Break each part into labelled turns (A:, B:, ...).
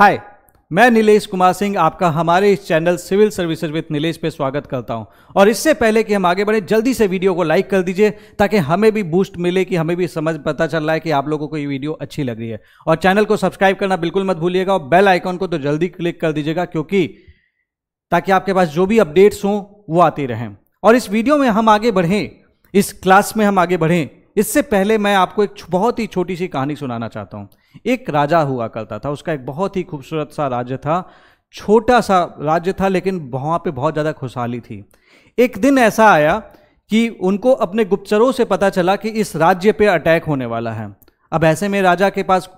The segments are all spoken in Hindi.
A: हाय मैं नीलेश कुमार सिंह आपका हमारे इस channel civil services with Nilesh पे स्वागत करता हूँ। और इससे पहले कि हम आगे बढ़े, जल्दी से वीडियो को लाइक कर दीजिए ताकि हमें भी बूस्ट मिले कि हमें भी समझ पता चल रहा है कि आप लोगों को ये वीडियो अच्छी लग रही है। और चैनल को सब्सक्राइब करना बिल्कुल मत भूलिएगा और बेल आइकॉन को तो जल्दी क्लिक कर दीजिएगा क्योंकि ताकि आपके पास जो भी अपडेट्स हों, वो आती रहें। और इस वीडियो में हम आगे बढ़ें, इस क्लास में हम आगे बढ़ें इससे पहले मैं आपको एक बहुत ही छोटी सी कहानी सुनाना चाहता हूँ। एक राजा हुआ करता था, उसका एक बहुत ही खूबसूरत सा राज्य था, छोटा सा राज्य था, लेकिन वहाँ पे बहुत ज़्यादा खुशहाली थी। एक दिन ऐसा आया कि उनको अपने गुप्तचरों से पता चला कि इस राज्य पे अटैक होने वाला है। अब ऐसे में राजा के पास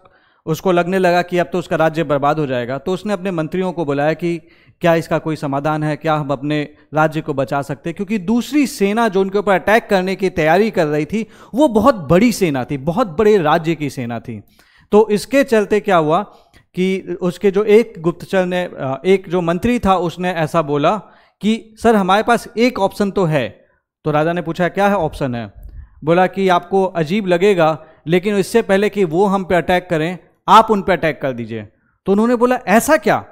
A: उसको लगने लगा कि अब तो उसका राज्य बर्बाद हो जाएगा तो उसने अपने मंत्रियों को बुलाया कि क्या इसका कोई समाधान है? क्या हम अपने राज्य को बचा सकते हैं? क्योंकि दूसरी सेना जो उनके ऊपर अटैक करने की तैयारी कर रही थी, वो बहुत बड़ी सेना थी, बहुत बड़े राज्य की सेना थी। तो इसके चलते क्या हुआ कि उसके जो एक गुप्तचर ने एक जो मंत्री था, उसने ऐसा बोला कि, सर, हमारे पास एक ऑप्शन तो है। तो राजा ने पूछा, क्या है ऑप्शन है? बोला कि, आपको अजीब लगेगा, लेकिन इससे पहले कि वो हम पे अटैक करें, आप उन पे अटैक कर दीजिए। तो उन्होंने बोला, ऐसा क्या?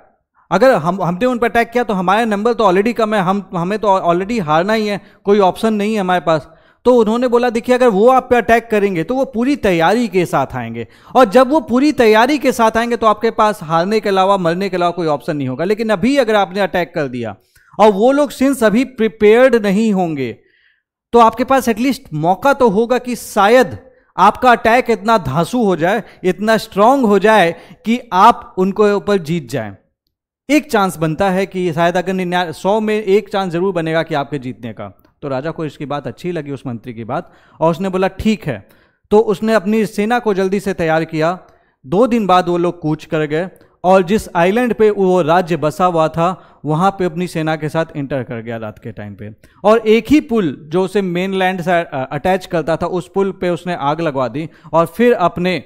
A: अगर हम, हमने उन पर अटैक किया तो हमारे नंबर तो ऑलरेडी कम है। हम, हमें तो ऑलरेडी हारना ही है। कोई ऑप्शन नहीं है हमारे पास। तो उन्होंने बोला, देखिए, अगर वो आप पे अटैक करेंगे तो वो पूरी तैयारी के साथ आएँगे। और जब वो पूरी तैयारी के साथ आएँगे तो आपके पास हारने के अलावा, मरने के अलावा कोई ऑप्शन नहीं होगा। लेकिन अभी अगर आपने अटैक कर दिया, और वो लोग सिंस अभी प्रिपेयर्ड नहीं होंगे तो आपके पास एटलीस्ट मौका तो होगा कि शायद आपका अटैक इतना धांसू हो जाए, इतना स्ट्रांग हो जाए कि आप उनको ऊपर जीत जाएँ। एक चांस बनता है कि शायद अगर निन्या सौ में एक चांस ज़रूर बनेगा कि आपके जीतने का। तो राजा को इसकी बात अच्छी लगी, उस मंत्री की बात, और उसने बोला, ठीक है। तो उसने अपनी सेना को जल्दी से तैयार किया। दो दिन बाद वो लोग कूच कर गए, और जिस आइलैंड पे वो राज्य बसा हुआ था, वहाँ पे अपनी सेना के साथ इंटर कर गया रात के टाइम पे। और एक ही पुल जो उसे मेन लैंड से अटैच करता था, उस पुल पे उसने आग लगवा दी, और फिर अपने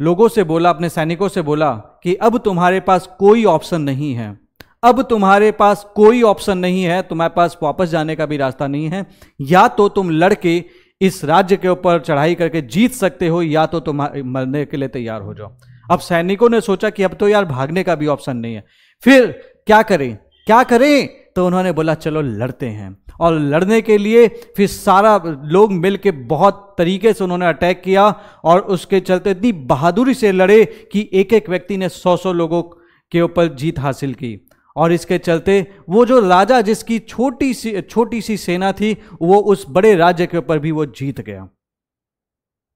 A: लोगों से बोला, अपने सैनिकों से बोला कि अब तुम्हारे पास कोई ऑप्शन नहीं है। अब तुम्हारे पास कोई ऑप्शन नहीं है, तुम्हारे पास वापस जाने का भी रास्ता नहीं है। या तो तुम लड़के इस राज्य के ऊपर चढ़ाई करके जीत सकते हो, या तो तुम मरने के लिए तैयार हो जाओ। अब सैनिकों ने सोचा कि अब तो यार भागने का भी ऑप्शन नहीं है। फिर क्या करें? क्या करें? तो उन्होंने बोला, चलो लड़ते हैं। और लड़ने के लिए फिर सारा लोग मिल के बहुत तरीके से उन्होंने अटैक किया और उसके चलते इतनी बहादुरी से लड़े कि एक एक व्यक्ति ने सौ सौ लोगों के ऊपर जीत हासिल की। और इसके चलते वो जो राजा जिसकी छोटी सी छोटी सी सेना थी, वो उस बड़े राज्य के ऊपर भी वो जीत गया।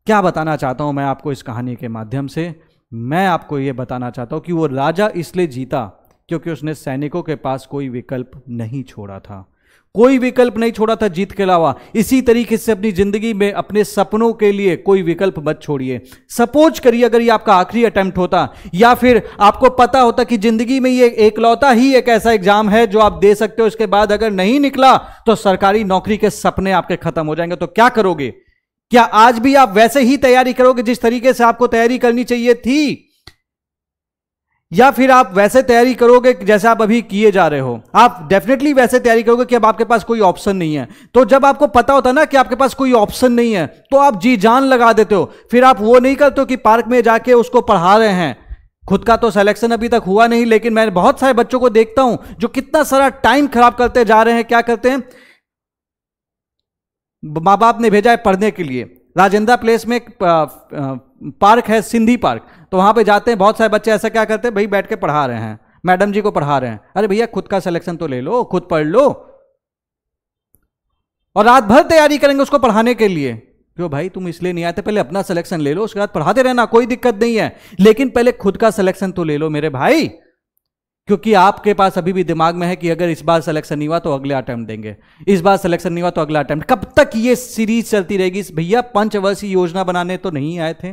A: क्या बताना चाहता हूँ मैं आपको इस कहानी के माध्यम से? मैं आपको ये बताना चाहता हूँ कि वो राजा इसलिए जीता क्योंकि उसने सैनिकों के पास कोई विकल्प नहीं छोड़ा था। कोई विकल्प नहीं छोड़ा था जीत के अलावा। इसी तरीके से अपनी ज़िंदगी में अपने सपनों के लिए कोई विकल्प मत छोड़िए। सपोज़ करिए अगर ये आपका आखिरी अटेम्प्ट होता, या फिर आपको पता होता कि ज़िंदगी में ये एकलौता ही एक ऐसा एग्ज़ाम है जो आप दे सकते हो उसके बाद अगर नहीं निकला तो सरकारी नौकरी के सपने आपके खत्म हो जाएँगे। तो क्या करोगे? क्या आज भी आप वैसे ही तैयारी करोगे जिस तरीके से आपको तैयारी करनी चाहिए थी? या फिर आप वैसे तैयारी करोगे जैसे आप अभी किए जा रहे हो। आप डेफिनेटली वैसे तैयारी करोगे कि अब आपके पास कोई ऑप्शन नहीं है। तो जब आपको पता होता ना कि आपके पास कोई ऑप्शन नहीं है तो आप जी जान लगा देते हो। फिर आप वो नहीं करते हो कि पार्क में जाके उसको पढ़ा रहे हैं। खुद का तो सिलेक्शन अभी तक हुआ नहीं, लेकिन मैं बहुत सारे बच्चों को देखता हूँ जो कितना सारा टाइम खराब करते जा रहे हैं, क्या करते हैं? माँ बाप ने भेजा है पढ़ने के लिए। राजेंद्र प्लेस में एक पार्क है, सिंधी पार्क। तो वहाँ पे जाते हैं, बहुत सारे बच्चे ऐसा क्या करते हैं, भाई, बैठ के पढ़ा रहे हैं, मैडम जी को पढ़ा रहे हैं। अरे भैया, खुद का सिलेक्शन तो ले लो, खुद पढ़ लो। और रात भर तैयारी करेंगे उसको पढ़ाने के लिए। क्यों भाई, तुम इसलिए नहीं आते पहले अपना सिलेक्शन ले लो, उसके बाद पढ़ाते रहना, कोई दिक्कत नहीं है। लेकिन पहले खुद का सिलेक्शन तो ले लो मेरे भाई। क्योंकि आपके पास अभी भी दिमाग में है कि अगर इस बार सिलेक्शन नहीं हुआ तो अगले अटैम्प्ट देंगे। इस बार सिलेक्शन नहीं हुआ तो अगला अटैम्प्ट कब तक ये सीरीज़ चलती रहेगी? भैया, पंचवर्षीय योजना बनाने तो नहीं आए थे।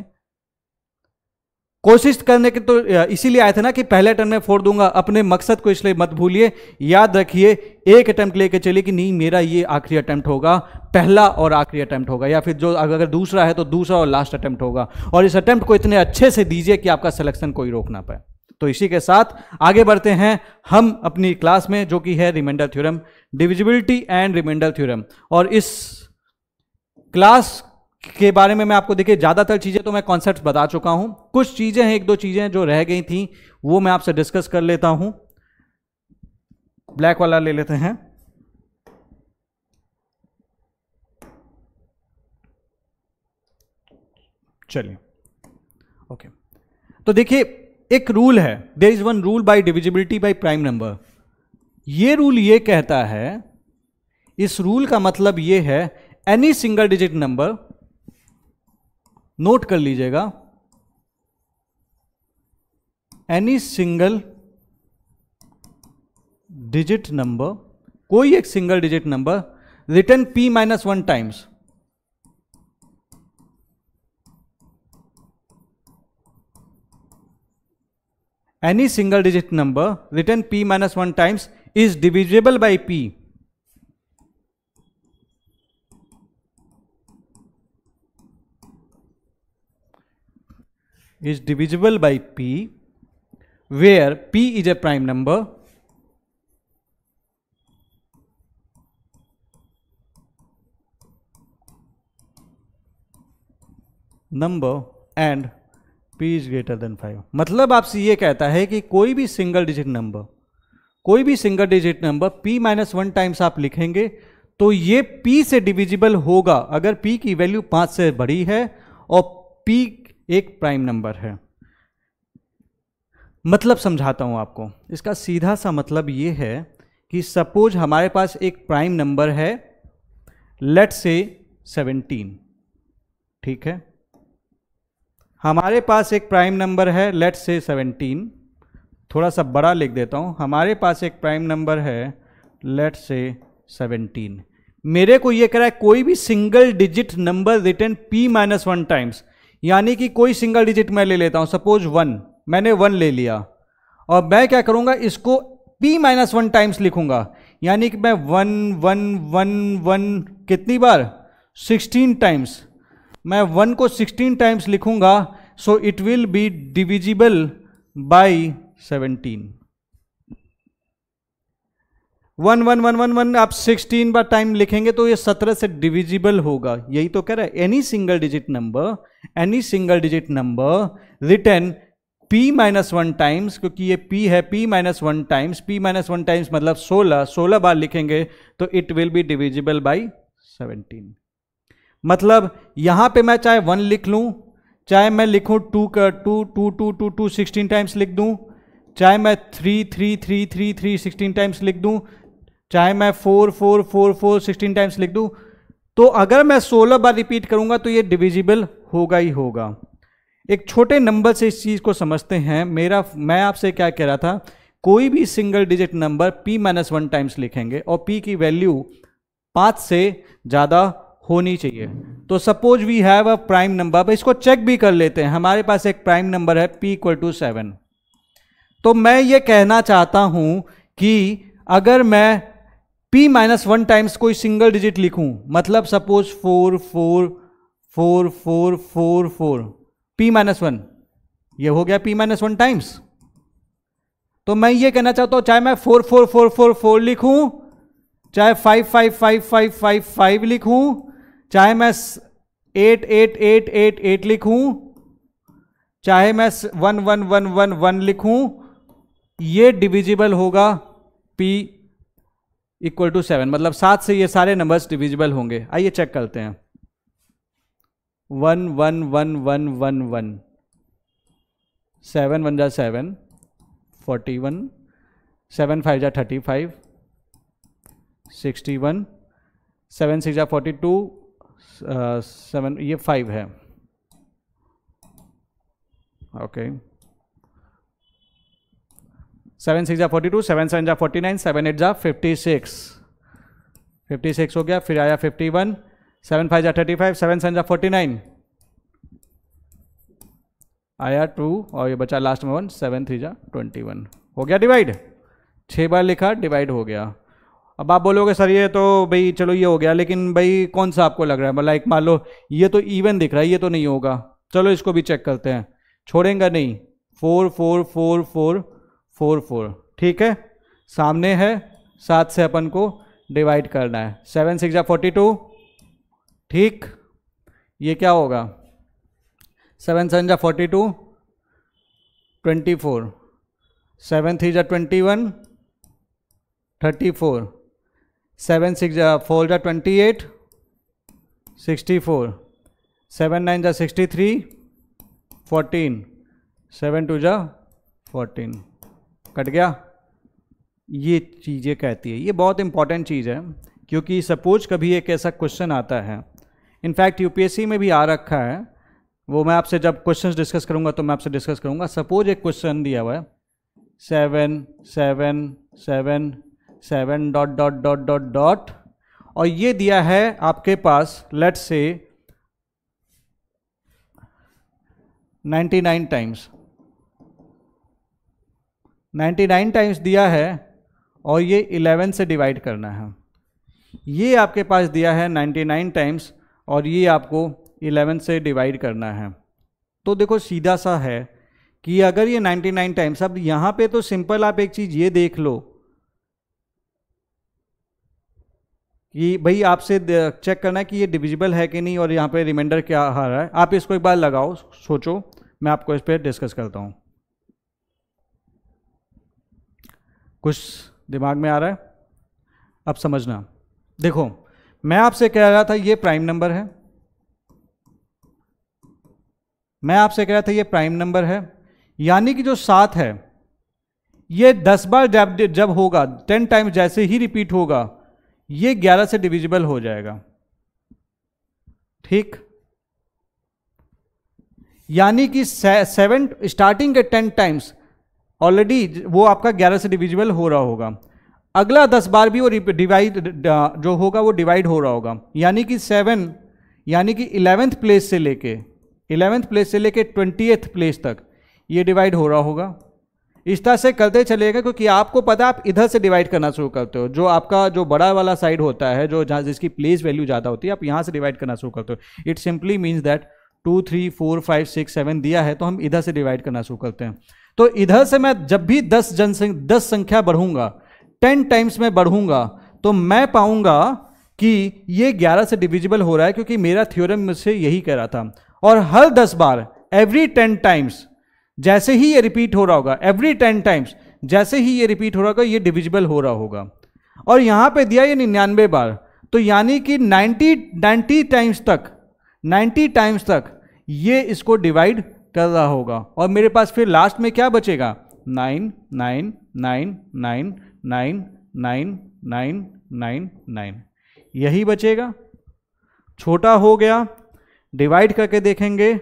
A: कोशिश करने के तो इसीलिए आए थे ना कि पहले अटेम्प्ट में फोड़ दूँगा। अपने मकसद को इसलिए मत भूलिए। याद रखिए, एक अटैम्प्ट लेके चलिए कि नहीं, मेरा ये आखिरी अटैम्प्ट होगा। पहला और आखिरी अटैम्प्ट होगा। या फिर जो, अगर दूसरा है तो दूसरा और लास्ट अटैम्प्ट होगा। और इस अटैम्प्ट को इतने अच्छे से दीजिए कि आपका सिलेक्शन कोई रोक ना पाए। तो इसी के साथ आगे बढ़ते हैं हम अपनी क्लास में, जो कि है remainder theorem divisibility and remainder theorem और इस क्लास के बारे में मैं आपको देखिए, ज़्यादातर चीज़ें तो मैं कॉन्सेप्ट बता चुका हूँ। कुछ चीज़ें हैं, एक दो चीज़ें जो रह गई थी, वो मैं आपसे डिस्कस कर लेता हूँ। ब्लैक वाला ले लेते हैं। चलिए। ओके तो देखिए एक रूल है. There is one rule by divisibility by prime number ये रूल ये कहता है, इस रूल का मतलब ये है any single digit number note कर लीजिएगा एनी सिंगल डिजिट नंबर कोई एक single digit number written p minus one times any single digit number written p minus 1 times is divisible by p. Is divisible by p where p is a prime number. Number and p is greater than five मतलब आपसे ये कहता है कि कोई भी सिंगल डिजिट नंबर कोई भी single digit number p minus one times आप लिखेंगे तो ये p से डिविजिबल होगा अगर p की वैल्यू पाँच से बड़ी है और p एक प्राइम नंबर है। मतलब समझाता हूँ आपको। इसका सीधा सा मतलब ये है कि सपोज़ हमारे पास एक प्राइम नंबर है लेट से 17 ठीक है? हमारे पास एक प्राइम नंबर है लेट से 17 थोड़ा सा बड़ा लिख देता हूँ। हमारे पास एक प्राइम नंबर है लेट से 17 मेरे को ये कह रहा है, कोई भी single digit number written p minus one times यानी कि कोई सिंगल डिजिट मैं ले लेता हूँ। सपोज़ वन मैंने वन ले लिया। और मैं क्या करूँगा, इसको p माइनस वन टाइम्स लिखूँगा। यानी कि मैं वन वन वन वन कितनी बार? 16 टाइम्स मैं वन को 16 टाइम्स लिखूँगा so it will be divisible by 17 one one one one one आप 16 बार टाइम लिखेंगे तो ये 17 से डिविजिबल होगा। यही तो कह रहा है any single digit number any single digit number written p minus one times क्योंकि ये p है, p minus one times p minus one times मतलब 16 16 बार लिखेंगे तो it will be divisible by 17 मतलब यहाँ पे मैं चाहे वन लिख लूँ, चाहे मैं लिखूं टू कर two two two two two sixteen times लिख दूँ, चाहे मैं three three three three three sixteen times लिख दूँ, चाहे मैं four four four four sixteen times लिख दूँ तो अगर मैं सोलह बार रिपीट करूँगा तो ये डिविजिबल होगा ही होगा। एक छोटे नंबर से इस चीज़ को समझते हैं। मेरा, मैं आपसे क्या कह रहा था, कोई भी single digit number p minus one times लिखेंगे और p की वैल्यू पाँच से ज़्यादा होनी चाहिए। तो suppose we have a prime number अब इसको चेक भी कर लेते हैं। हमारे पास एक प्राइम नंबर है पी इक्वल टू सेवन तो मैं ये कहना चाहता हूँ कि अगर मैं p माइनस वन टाइम्स कोई सिंगल डिजिट लिखूं मतलब suppose four four four four four four p minus one ये हो गया p माइनस वन टाइम्स तो मैं ये कहना चाहता हूँ, चाहे मैं four four four four four लिखूं, चाहे five five five five five five लिखूं चाहे मैं eight eight eight eight eight लिखूं, चाहे मैं one one one one one लिखूं, ये डिविजिबल होगा p इक्वल टू सेवन मतलब सात से ये सारे नंबर्स डिविजिबल होंगे। आइए चेक करते हैं। One one one one one one seven one जा seven forty one seven five जा thirty five sixty one seven six जा फोर्टी टू सेवन ये फाइव है। ओके सेवन सिक्स जा फोर्टी टू सेवन सेवन जा फोर्टी नाइन सेवन एट जा फिफ्टी सिक्स फिफ्टी सिक्स हो गया, फिर आया फिफ्टी वन सेवन फाइव जा थर्टी फाइव सेवन सेवन जा फोर्टी नाइन आया टू और ये बचा लास्ट में वन सेवन थ्री जा ट्वेंटी वन हो गया डिवाइड छः बार लिखा डिवाइड हो गया। अब आप बोलोगे, सर, ये तो भाई, चलो, ये हो गया। लेकिन भाई, कौन सा आपको लग रहा है? लाइक मान लो, ये तो इवन दिख रहा है, ये तो नहीं होगा। चलो, इसको भी चेक करते हैं। छोड़ेंगे नहीं। Four four four four four four ठीक है? सामने है, सात से अपन को डिवाइड करना है। सेवन सिक्स या फोर्टी टू ठीक। ये क्या होगा? सेवन सेवन या forty two twenty four seven three या twenty one thirty four seven six जा फोर जा twenty eight sixty four seven nine जा sixty three fourteen seven two जा फोर्टीन कट गया? ये चीज़ें कहती है। ये बहुत इंपॉर्टेंट चीज़ है, क्योंकि सपोज़ कभी एक ऐसा क्वेश्चन आता है। इनफैक्ट यूपीएससी में भी आ रखा है। वो मैं आपसे जब क्वेश्चंस डिस्कस करूँगा तो मैं आपसे डिस्कस करूँगा। सपोज़ एक क्वेश्चन दिया हुआ है। Seven seven seven seven dot dot dot dot dot और ये दिया है आपके पास लेट से 99 टाइम्स 99 टाइम्स दिया है और ये 11 से डिवाइड करना है। ये आपके पास दिया है 99 टाइम्स और ये आपको 11 से डिवाइड करना है। तो देखो, सीधा सा है कि अगर ये 99 टाइम्स अब यहाँ पे तो सिंपल आप एक चीज़ ये देख लो कि भाई आपसे चेक करना है कि ये डिविजिबल है कि नहीं और यहाँ पे रिमाइंडर क्या आ रहा है। आप इसको एक बार लगाओ, सोचो, मैं आपको इस पर डिस्कस करता हूँ। कुछ दिमाग में आ रहा है? अब समझना। देखो, मैं आपसे कह रहा था ये प्राइम नंबर है। मैं आपसे कह रहा था ये प्राइम नंबर है। यानी कि जो सात है, ये दस बार जब जब होगा टेन टाइम्स जैसे ही रिपीट होगा ये 11 से डिविजिबल हो जाएगा। ठीक? यानी कि सेवन स्टार्टिंग के टेन टाइम्स ऑलरेडी वो आपका 11 से डिविजिबल हो रहा होगा। अगला 10 बार भी वो डिवाइड जो होगा वो डिवाइड हो रहा होगा। यानी कि सेवन यानी कि इलेवेंथ प्लेस से लेके इलेवेंथ प्लेस से लेके ट्वेंटी प्लेस तक ये डिवाइड हो रहा होगा। इस तरह से करते चलेगा क्योंकि आपको पता आप इधर से डिवाइड करना शुरू करते हो। जो आपका जो बड़ा वाला साइड होता है, जो जहाँ जिसकी प्लेस वैल्यू ज़्यादा होती है, आप यहाँ से डिवाइड करना शुरू करते हो। It simply means that two three four five six seven दिया है तो हम इधर से डिवाइड करना शुरू करते हैं। तो इधर से मैं जब भी दस जनसंख्या दस संख्या बढ़ूँगा टेन टाइम्स में बढ़ूँगा तो मैं पाऊँगा कि ये ग्यारह से डिविजिबल हो रहा है, क्योंकि मेरा थ्योरम मुझसे यही कह रहा था। और हर दस बार एवरी टेन टाइम्स जैसे ही ये रिपीट हो रहा होगा एवरी टेन टाइम्स जैसे ही ये रिपीट हो रहा होगा, ये डिविजिबल हो रहा होगा। और यहाँ पे दिया ये निन्यानवे बार तो यानी कि 90 90 टाइम्स तक 90 टाइम्स तक ये इसको डिवाइड कर रहा होगा। और मेरे पास फिर लास्ट में क्या बचेगा? Nine nine nine nine nine nine nine nine nine यही बचेगा। छोटा हो गया। डिवाइड करके देखेंगे।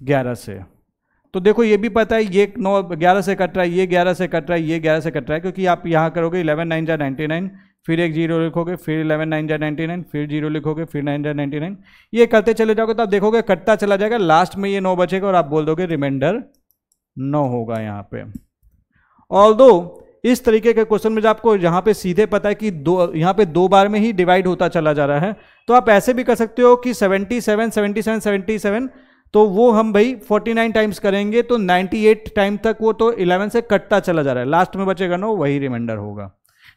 A: ग्यारह से। तो देखो ये भी पता है ये नौ ग्यारह से कट रहा है ये ग्यारह से कट रहा है ये ग्यारह से कट रहा है क्योंकि आप यहाँ करोगे इलेवन नाइन जा नाइन्टी नाइन फिर एक ज़ीरो लिखोगे फिर इलेवन नाइन जा नाइन्टी नाइन फिर ज़ीरो लिखोगे फिर नाइन जा नाइन्टी नाइन। ये करते चले जाओगे तो आप देखोगे कटता चला जाएगा लास्ट में ये नौ बचेगा और आप बोल दोगे रिमाइंडर नौ होगा यहाँ पे। ऑल दो इस तरीके के क्वेश्चन में जब आपको यहाँ पे सीधे पता है कि दो यहाँ पे दो बार में ही डिवाइड होता चला जा रहा है तो आप ऐसे भी कर सकते हो कि 77, 77, 77 तो वो हम भाई 49 टाइम्स करेंगे तो 98 टाइम तक वो तो 11 से कटता चला जा रहा है। लास्ट में बचेगा ना वही रिमाइंडर होगा।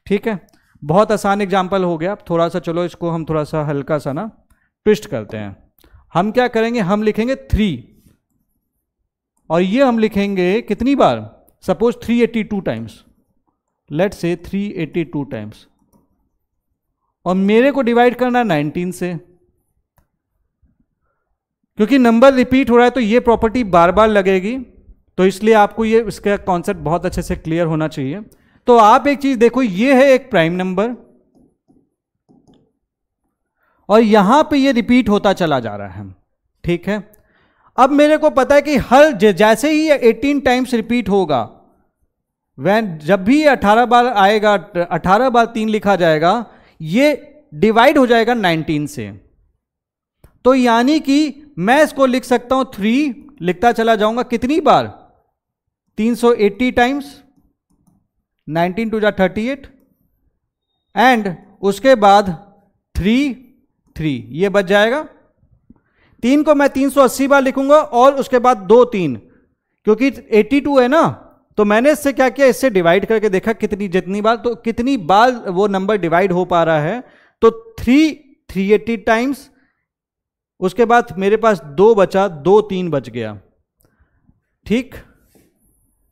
A: ठीक है? बहुत आसान एग्ज़ाम्पल हो गया। थोड़ा सा चलो इसको हम थोड़ा सा हल्का सा ना ट्विस्ट करते हैं। हम क्या करेंगे? हम लिखेंगे थ्री और ये हम लिखेंगे कितनी बार? सपोज़ 382 टाइम्स लेट से 382 टाइम्स और मेरे को डिवाइड करना 19 से। क्योंकि नंबर रिपीट हो रहा है तो ये प्रॉपर्टी बार बार लगेगी तो इसलिए आपको ये, इसका कॉन्सेप्ट बहुत अच्छे से क्लियर होना चाहिए। तो आप एक चीज़ देखो, ये है एक प्राइम नंबर और यहाँ पे ये रिपीट होता चला जा रहा है, ठीक है? अब मेरे को पता है कि हर जैसे ही 18 टाइम्स रिपीट होगा वैन जब भी 18 बार आएगा 18 बार तीन लिखा जाएगा, ये डिवाइड हो जाएगा 19 से। तो यानी कि मैं इसको लिख सकता हूँ थ्री लिखता चला जाऊँगा कितनी बार? 380 टाइम्स 19 टू जा थर्टी एट एंड उसके बाद थ्री थ्री ये बच जाएगा। तीन को मैं 380 बार लिखूँगा और उसके बाद दो तीन, क्योंकि 82 है ना तो मैंने इससे क्या किया, इससे डिवाइड करके देखा कितनी, जितनी बार तो कितनी बार वो नंबर डिवाइड हो पा रहा है। तो थ्री थ्री एट्टी टाइम्स उसके बाद मेरे पास दो बचा, दो तीन बच गया। ठीक?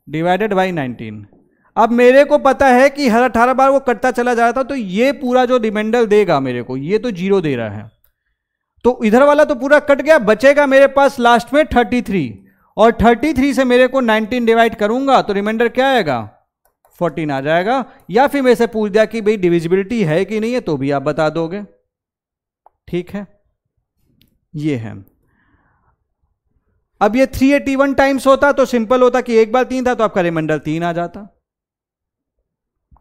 A: डिवाइडेड बाई नाइनटीन अब मेरे को पता है कि हर अठारह बार वो कटता चला जा रहा था तो ये पूरा जो रिमाइंडर देगा मेरे को, ये तो ज़ीरो दे रहा है। तो इधर वाला तो पूरा कट गया, बचेगा मेरे पास लास्ट में थर्टी थ्री और थर्टी थ्री से मेरे को नाइनटीन डिवाइड करूँगा तो रिमाइंडर क्या आएगा? फोर्टीन आ जाएगा। या फिर मेरे से पूछ दिया कि भाई डिविजिबिलिटी है कि नहीं है तो भी आप बता दोगे। ठीक है? ये है। अब ये 381 टाइम्स होता तो सिंपल होता कि एक बार तीन था तो आपका रिमाइंडर तीन आ जाता।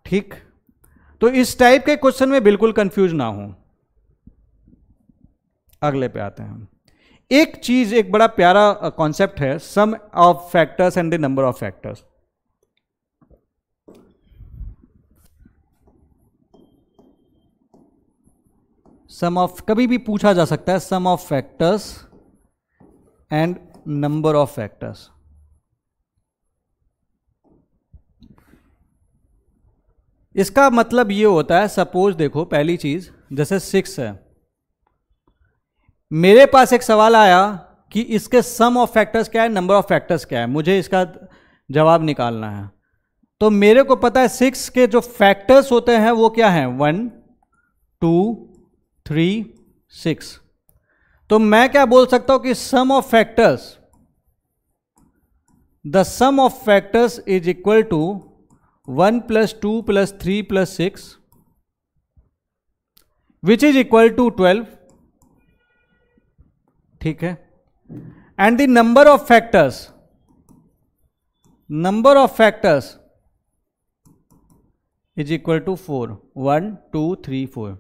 A: ठीक? तो इस टाइप के क्वेश्चन में बिल्कुल कंफ्यूज ना हो। अगले पे आते हैं। एक चीज़, एक बड़ा प्यारा कॉन्सेप्ट है sum of factors and the number of factors sum of कभी भी पूछा जा सकता है sum of factors and number of factors इसका मतलब ये होता है सपोज़ देखो, पहली चीज़, जैसे सिक्स है। मेरे पास एक सवाल आया कि इसके सम ऑफ़ फैक्टर्स क्या है नंबर ऑफ़ फैक्टर्स क्या है? मुझे इसका जवाब निकालना है। तो मेरे को पता है सिक्स के जो फैक्टर्स होते हैं, वो क्या है? One two three, six. तो मैं क्या बोल सकता हूँ कि sum of factors the sum of factors is equal to one plus two plus three plus six which is equal to twelve ठीक है? And the number of factors number of factors is equal to four one two three four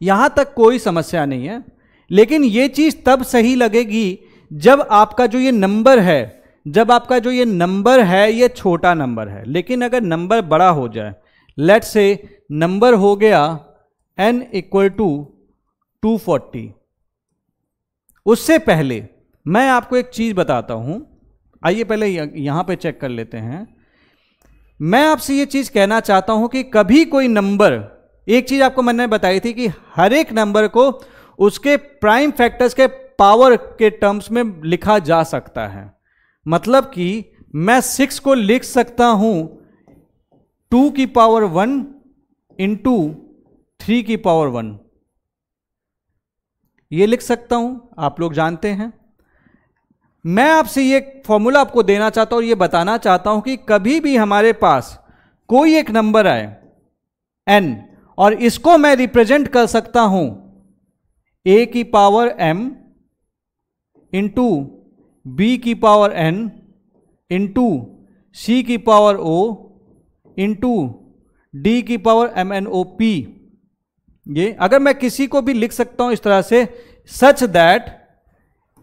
A: यहाँ तक कोई समस्या नहीं है, लेकिन यह चीज़ तब सही लगेगी जब आपका जो ये नंबर है, जब आपका जो ये नंबर है, ये छोटा नंबर है। लेकिन अगर नंबर बड़ा हो जाए लेट से नंबर हो गया n equal to two forty उससे पहले मैं आपको एक चीज़ बताता हूँ। आइए पहले यहाँ पे चेक कर लेते हैं। मैं आपसे ये चीज़ कहना चाहता हूँ कि कभी कोई नंबर एक चीज़ आपको मैंने बताई थी कि हर एक नंबर को उसके प्राइम फैक्टर्स के पावर के टर्म्स में लिखा जा सकता है। मतलब कि मैं सिक्स को लिख सकता हूँ टू की पावर वन इंटू थ्री की पावर वन ये लिख सकता हूँ, आप लोग जानते हैं। मैं आपसे ये फॉर्मूला आपको देना चाहता हूँ ये बताना चाहता हूँ कि कभी भी हमारे पास कोई एक नंबर आए एन और इसको मैं रिप्रेजेंट कर सकता हूँ। ए की पावर एम इंटू बी की पावर एन इंटू सी की पावर ओ इंटू डी की power M N O P ये, अगर मैं किसी को भी लिख सकता हूँ इस तरह से such that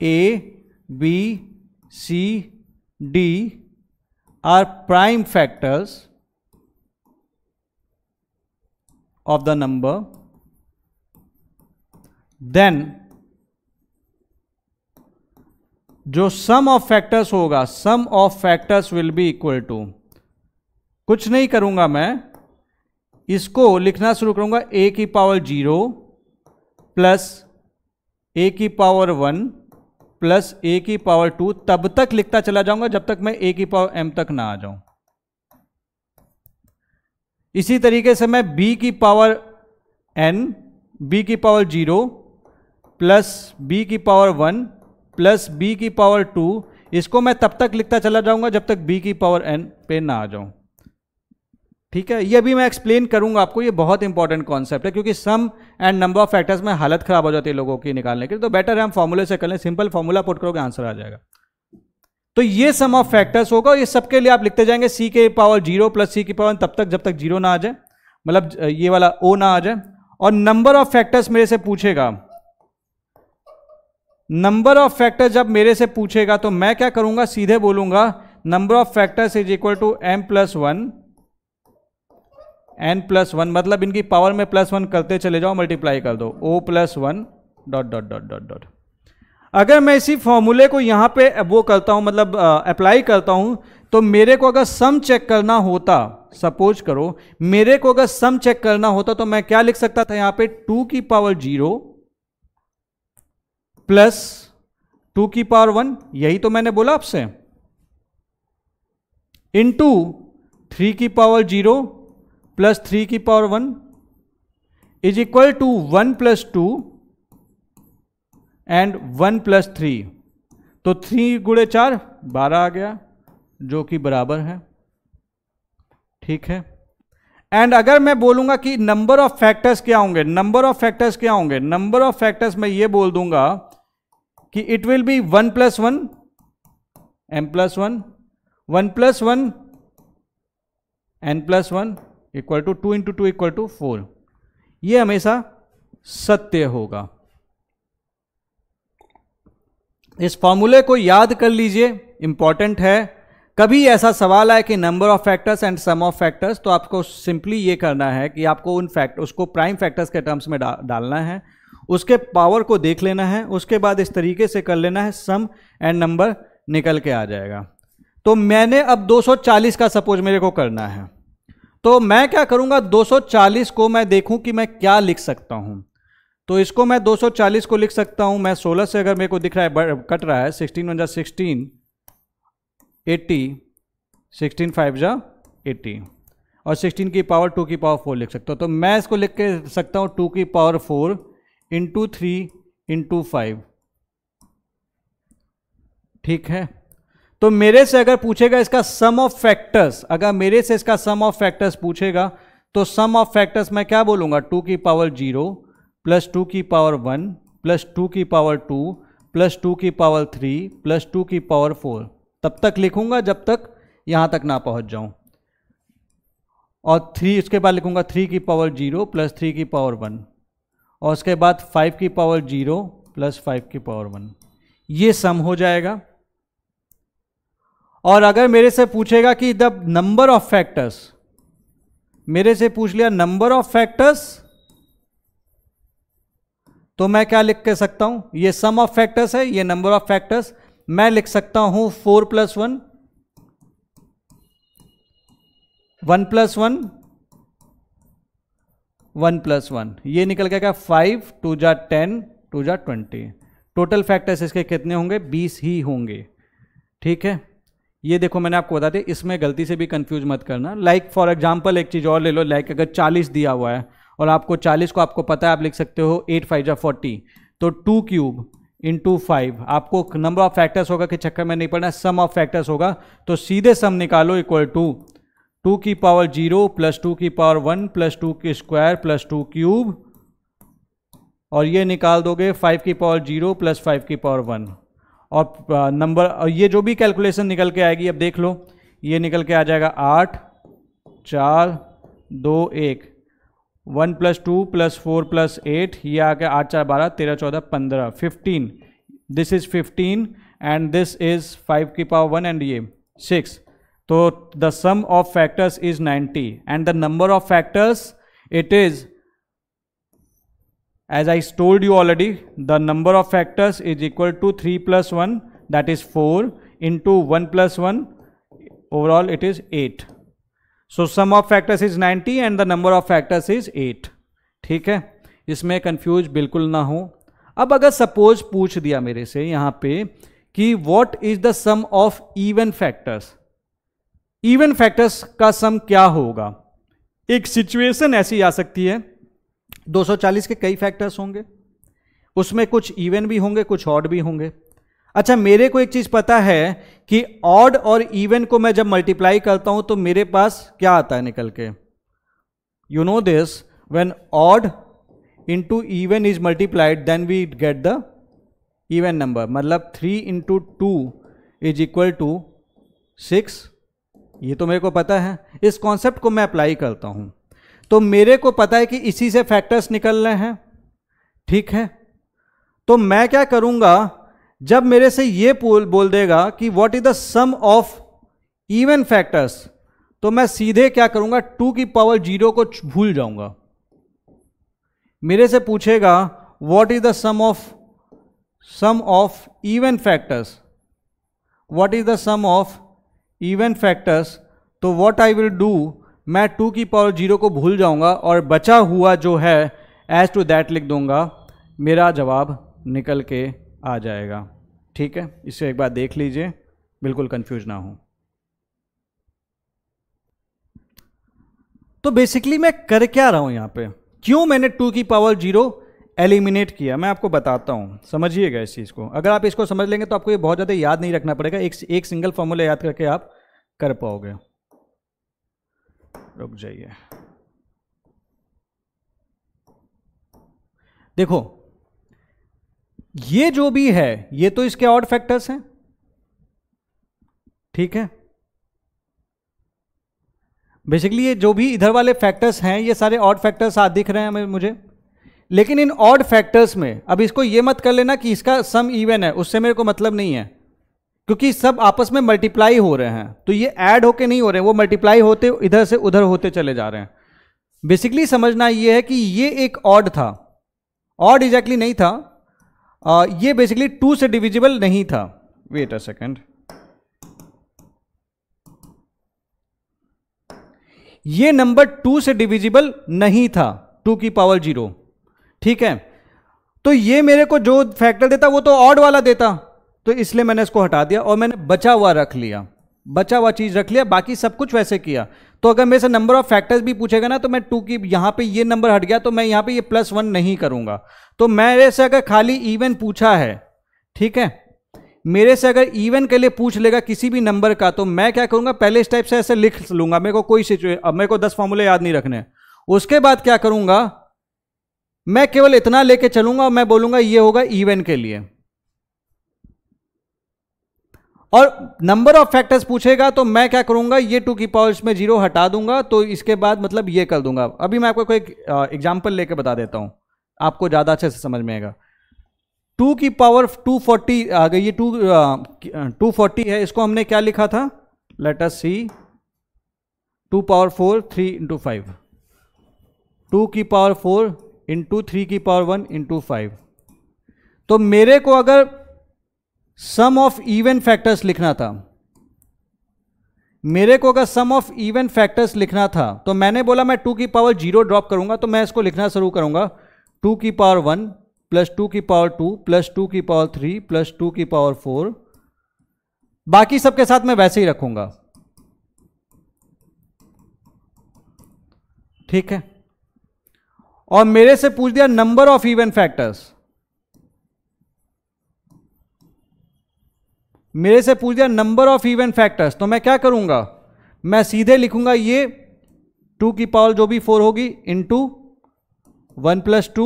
A: A B C D are prime factors of the number then जो सम ऑफ़ फैक्टर्स होगा sum of factors will be equal to कुछ नहीं करूँगा मैं, इसको लिखना शुरू करूँगा ए की पावर ज़ीरो प्लस ए की पावर वन प्लस ए की पावर टू तब तक लिखता चला जाऊँगा जब तक मैं ए की पावर एम तक ना आ जाऊँ। इसी तरीके से मैं बी की पावर एन बी की पावर ज़ीरो प्लस बी की पावर वन प्लस बी की पावर टू इसको मैं तब तक लिखता चला जाऊँगा जब तक बी की पावर एन पे ना आ जाऊँ। ठीक है? ये भी मैं एक्सप्लेन करूँगा आपको, ये बहुत इंपॉर्टेंट कॉन्सेप्ट है, क्योंकि sum and number of factors में हालत खराब हो जाती है लोगों की निकालने के तो बेटर है हम फॉर्मूले से कर लें सिंपल फॉर्मूला पुट करोगे आंसर आ जाएगा। तो ये सम ऑफ़ फैक्टर्स होगा ये सबके लिए आप लिखते जाएँगे सी के पावर ज़ीरो प्लस सी की पावर तब तक जब तक ज़ीरो ना आ जाए मतलब ये वाला ओ ना आ जाए। और नंबर ऑफ़ फैक्टर्स मेरे से पूछेगा। नंबर ऑफ़ फैक्टर्स जब मेरे से पूछेगा तो मैं क्या करूँगा? सीधे बोलूँगा number of factors is equal to M plus one N plus one मतलब इनकी पावर में प्लस वन करते चले जाओ मल्टीप्लाई कर दो। O plus one dot dot dot dot dot अगर मैं इसी फॉर्मूले को यहाँ पे वो करता हूँ मतलब अप्लाई करता हूँ तो मेरे को अगर सम चेक करना होता सपोज़ करो, मेरे को अगर सम चेक करना होता तो मैं क्या लिख सकता था यहाँ पे? टू की पावर ज़ीरो प्लस टू की पावर वन यही तो मैंने बोला आपसे। इंटू थ्री की पावर ज़ीरो प्लस थ्री की power one is equal to one plus two and one plus three तो थ्री गुड़े चार, बारह आ गया, जो कि बराबर है। ठीक है? एंड अगर मैं बोलूँगा कि नंबर ऑफ़ फैक्टर्स क्या होंगे नंबर ऑफ़ फैक्टर्स क्या होंगे नंबर ऑफ़ फैक्टर्स मैं ये बोल दूँगा कि it will be one plus one M plus one one plus one N plus one equal to two into two equal to four ये हमेशा सत्य होगा। इस फॉर्मूले को याद कर लीजिए इंपॉर्टेंट है। कभी ऐसा सवाल आए कि number of factors and sum of factors तो आपको सिंपली ये करना है कि आपको उन फैक्ट उसको प्राइम फैक्टर्स के टर्म्स में डा, डालना है। उसके पावर को देख लेना है उसके बाद इस तरीके से कर लेना है सम एंड नंबर निकल के आ जाएगा। तो मैंने अब 240 का सपोज़ मेरे को करना है। तो मैं क्या करूँगा 240 को मैं देखूँ कि मैं क्या लिख सकता हूँ। तो इसको मैं 240 को लिख सकता हूँ। मैं 16 से अगर मेरे को दिख रहा है कट रहा है 16 वन जा सिक्सटीन, एट्टी, सिक्सटीन फाइव जा एट्टी। और 16 की पावर टू की पावर फोर लिख सकता हूँ। तो मैं इसको लिख के सकता हूँ टू की power four into three into five. ठीक है? तो मेरे से अगर पूछेगा इसका सम ऑफ़ फैक्टर्स अगर मेरे से इसका सम ऑफ़ फैक्टर्स पूछेगा तो सम ऑफ़ फैक्टर्स मैं क्या बोलूँगा? टू की पावर ज़ीरो प्लस टू की पावर वन, प्लस टू की पावर टू, प्लस टू की पावर थ्री, प्लस टू की पावर फोर। तब तक लिखूँगा जब तक यहाँ तक ना पहुँच जाऊँ। और थ्री, इसके बाद लिखूँगा थ्री की पावर ज़ीरो, प्लस थ्री की पावर वन। और उसके बाद फाइव की पावर ज़ीरो, प्लस फाइव की पावर वन। ये सम हो जाएगा। और अगर मेरे से पूछेगा कि द नंबर ऑफ़ फैक्टर्स, मेरे से पूछ लिया नंबर ऑफ़ फैक्टर्स तो मैं क्या लिख के सकता हूँ? ये सम ऑफ़ फैक्टर्स है, ये नंबर ऑफ़ फैक्टर्स मैं लिख सकता हूँ four plus one one plus one one plus one ये निकल गया क्या? फाइव टू जा टेन टू जा ट्वेंटी टोटल फैक्टर्स इसके कितने होंगे? बीस ही होंगे। ठीक है? ये देखो मैंने आपको बता दिया, इसमें गलती से भी कंफ्यूज मत करना। लाइक फॉर एग्जांपल एक चीज़ और ले लो लाइक अगर चालीस दिया हुआ है और आपको चालीस को आपको पता है, आप लिख सकते हो एट फाइव जा फोर्टी तो टू क्यूब इंटू फाइव आपको नंबर ऑफ़ फैक्टर्स होगा, कि चक्कर में नहीं पड़ना सम ऑफ़ फैक्टर्स होगा तो सीधे सम निकालो इक्वल टू टू की पावर ज़ीरो प्लस टू की पावर वन प्लस टू की स्क्वायर प्लस टू क्यूब और ये निकाल दोगे फाइव की पावर ज़ीरो प्लस फाइव की पावर वन और नंबर ये जो भी कैलकुलेशन निकल के आएगी, अब देख लो, ये निकल के आ जाएगा आठ, चार, दो, एक. One plus two plus four plus eight ये आ गया आठ चार बारह तेरह चौदह पंद्रह fifteen this is fifteen and this is five की पावर वन एंड ये सिक्स तो the sum of factors is ninety and the number of factors it is as I told you already, the number of factors is equal to 3 plus 1 that is 4 into 1 plus 1 overall it is 8. So sum of factors is 90 and the number of factors is 8 ठीक है? इसमें कंफ्यूज बिल्कुल ना हो। अब अगर सपोज़ पूछ दिया मेरे से यहाँ पे कि what is the sum of even factors even factors का सम क्या होगा? एक सिचुएशन ऐसी आ सकती है। 240 के कई फैक्टर्स होंगे। उसमें कुछ इवन भी होंगे, कुछ ऑड भी होंगे। अच्छा मेरे को एक चीज़ पता है कि ऑड और इवन को मैं जब मल्टीप्लाई करता हूँ तो मेरे पास क्या आता है निकल के? You know this when odd into even is multiplied then we get the even number मतलब three into two is equal to six ये तो मेरे को पता है। इस कॉन्सेप्ट को मैं अप्लाई करता हूँ। तो मेरे को पता है कि इसी से फैक्टर्स निकल रहे हैं। ठीक है? तो मैं क्या करूँगा? जब मेरे से ये बोल बोल देगा कि what is the sum of even factors तो मैं सीधे क्या करूँगा? टू की पावर ज़ीरो को भूल जाऊँगा। मेरे से पूछेगा what is the sum of sum of even factors what is the sum of even factors तो व्हाट आई विल डू मैं टू की पावर ज़ीरो को भूल जाऊँगा और बचा हुआ जो है एज टू दैट लिख दूँगा। मेरा जवाब निकल के आ जाएगा। ठीक है? इसे एक बार देख लीजिए। बिल्कुल कंफ्यूज ना हो। तो बेसिकली मैं कर क्या रहा हूँ यहाँ पे? क्यों मैंने टू की पावर ज़ीरो एलिमिनेट किया? मैं आपको बताता हूँ। समझिएगा इस चीज़ को। अगर आप इसको समझ लेंगे तो आपको ये बहुत ज़्यादा याद नहीं रखना पड़ेगा। एक एक सिंगल फॉर्मूला याद करके आप कर पाओगे। रुक जाइए। देखो ये जो भी है, ये तो इसके ऑड फैक्टर्स हैं। ठीक है? बेसिकली ये जो भी इधर वाले फैक्टर्स हैं, ये सारे ऑड फैक्टर्स आ दिख रहे हैं मुझे। लेकिन इन ऑड फैक्टर्स में, अब इसको ये मत कर लेना कि इसका सम इवन है, उससे मेरे को मतलब नहीं है। क्योंकि सब आपस में मल्टीप्लाई हो रहे हैं। तो ये ऐड होके नहीं हो रहे हैं वो मल्टीप्लाई होते, इधर से उधर होते चले जा रहे हैं। बेसिकली समझना ये है कि ये एक ऑड था। ऑड एग्जैक्टली exactly नहीं था। आ, ये बेसिकली टू से डिविजिबल नहीं था। वेट अ सेकेंड ये नंबर टू से डिविजिबल नहीं था। टू की पावर ज़ीरो ठीक है? तो ये मेरे को जो फैक्टर देता वो तो ऑड वाला देता। तो इसलिए मैंने इसको हटा दिया और मैंने बचा हुआ रख लिया। बचा हुआ चीज़ रख लिया, बाकी सब कुछ वैसे किया। तो अगर मेरे से नंबर ऑफ़ फैक्टर्स भी पूछेगा ना तो मैं टू की, यहाँ पे ये नंबर हट गया तो मैं यहाँ पे ये प्लस वन नहीं करूँगा। तो मेरे से अगर खाली इवन पूछा है, ठीक है? मेरे से अगर इवन के लिए पूछ लेगा किसी भी नंबर का तो मैं क्या करूँगा? पहले इस टाइप से ऐसे लिख लूँगा। मेरे को कोई सिचुएशन अब मेरे को दस फॉर्मूले याद नहीं रखने। उसके बाद क्या करूँगा? मैं केवल इतना लेके चलूँगा और मैं बोलूँगा ये होगा इवन के लिए। और नंबर ऑफ़ फैक्टर्स पूछेगा तो मैं क्या करूँगा? ये टू की पावर इसमें ज़ीरो हटा दूँगा तो इसके बाद मतलब ये कर दूँगा। अभी मैं आपको कोई एग्जांपल लेके बता देता हूँ। आपको ज़्यादा अच्छे से समझ में आएगा। टू की पावर टू फोर्टी आ गई। ये टू टू फोर्टी है। इसको हमने क्या लिखा था? Let us see two power four three into five two की पावर फोर इंटू थ्री की पावर वन इंटू फाइव तो मेरे को अगर सम ऑफ़ इवन फैक्टर्स लिखना था। मेरे को अगर सम ऑफ़ इवन फैक्टर्स लिखना था तो मैंने बोला मैं टू की पावर ज़ीरो ड्रॉप करूँगा तो मैं इसको लिखना शुरू करूँगा। टू की पावर वन, प्लस टू की पावर टू, प्लस टू की पावर थ्री, प्लस टू की पावर फोर। बाकी सबके साथ मैं वैसे ही रखूँगा। ठीक है? और मेरे से पूछ दिया नंबर ऑफ़ इवन फैक्टर्स मेरे से पूछ दिया नंबर ऑफ़ इवन फैक्टर्स तो मैं क्या करूँगा? मैं सीधे लिखूँगा ये टू की पावर जो भी फोर होगी into one plus two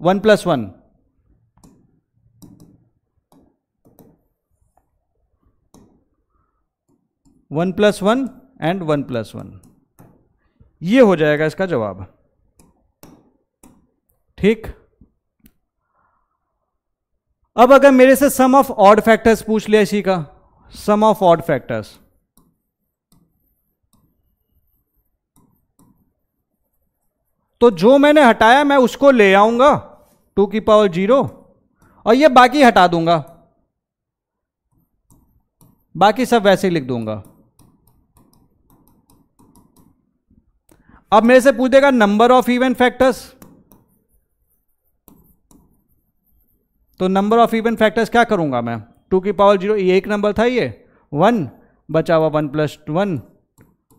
A: one plus one one plus one and one plus one ये हो जाएगा इसका जवाब। ठीक? अब अगर मेरे से सम ऑफ़ ऑड फैक्टर्स पूछ लिया इसी का। सम ऑफ़ ऑड फैक्टर्स तो जो मैंने हटाया, मैं उसको ले आऊँगा टू की पावर ज़ीरो और ये बाकी हटा दूँगा। बाकी सब वैसे ही लिख दूँगा। अब मेरे से पूछ देगा नंबर ऑफ़ इवन फैक्टर्स तो नंबर ऑफ़ इवन फैक्टर्स क्या करूँगा मैं? टू की पावर ज़ीरो एक नंबर था ये। वन बचा हुआ one plus one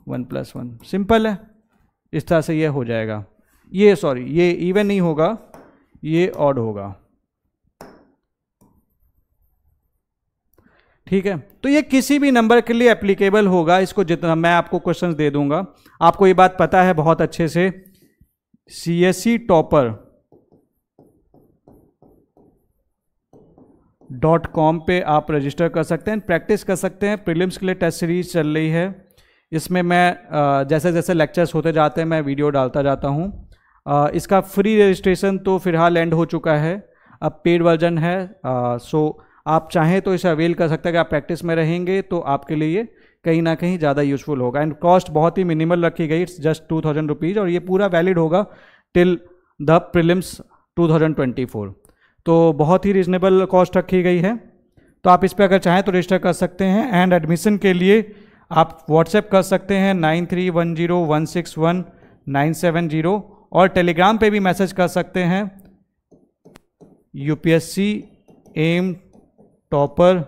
A: one plus one simple है। इस तरह से ये हो जाएगा। ये सॉरी ये इवन नहीं होगा, ये ऑड होगा। ठीक है? तो ये किसी भी नंबर के लिए एप्लीकेबल होगा, इसको जितना मैं आपको क्वेश्चंस दे दूँगा। आपको ये बात पता है बहुत अच्छे से। C S C topper dot com पर आप रजिस्टर कर सकते हैं, प्रैक्टिस कर सकते हैं। प्रीलिम्स के लिए टेस्ट सीरीज़ चल रही है। इसमें मैं जैसे जैसे लेक्चर्स होते जाते हैं, मैं वीडियो डालता जाता हूँ। इसका फ्री रजिस्ट्रेशन तो फ़िलहाल एंड हो चुका है। अब पेड वर्जन है सो आप चाहें तो इसे अवेल कर सकते हैं अगर आप प्रैक्टिस में रहेंगे तो आपके लिए कहीं ना कहीं ज़्यादा यूज़फुल होगा। एंड कॉस्ट बहुत ही मिनिमल रखी गई, it's just two thousand rupees और ये पूरा वैलिड होगा टिल द प्रिलिम्स 2024 तो बहुत ही रिजनेबल कॉस्ट रखी गई है। तो आप इस पर अगर चाहें तो रजिस्टर कर सकते हैं एंड एडमिशन के लिए आप व्हाट्सएप कर सकते हैं nine three one zero one six one nine seven zero और टेलीग्राम पे भी मैसेज कर सकते हैं। UPSC M topper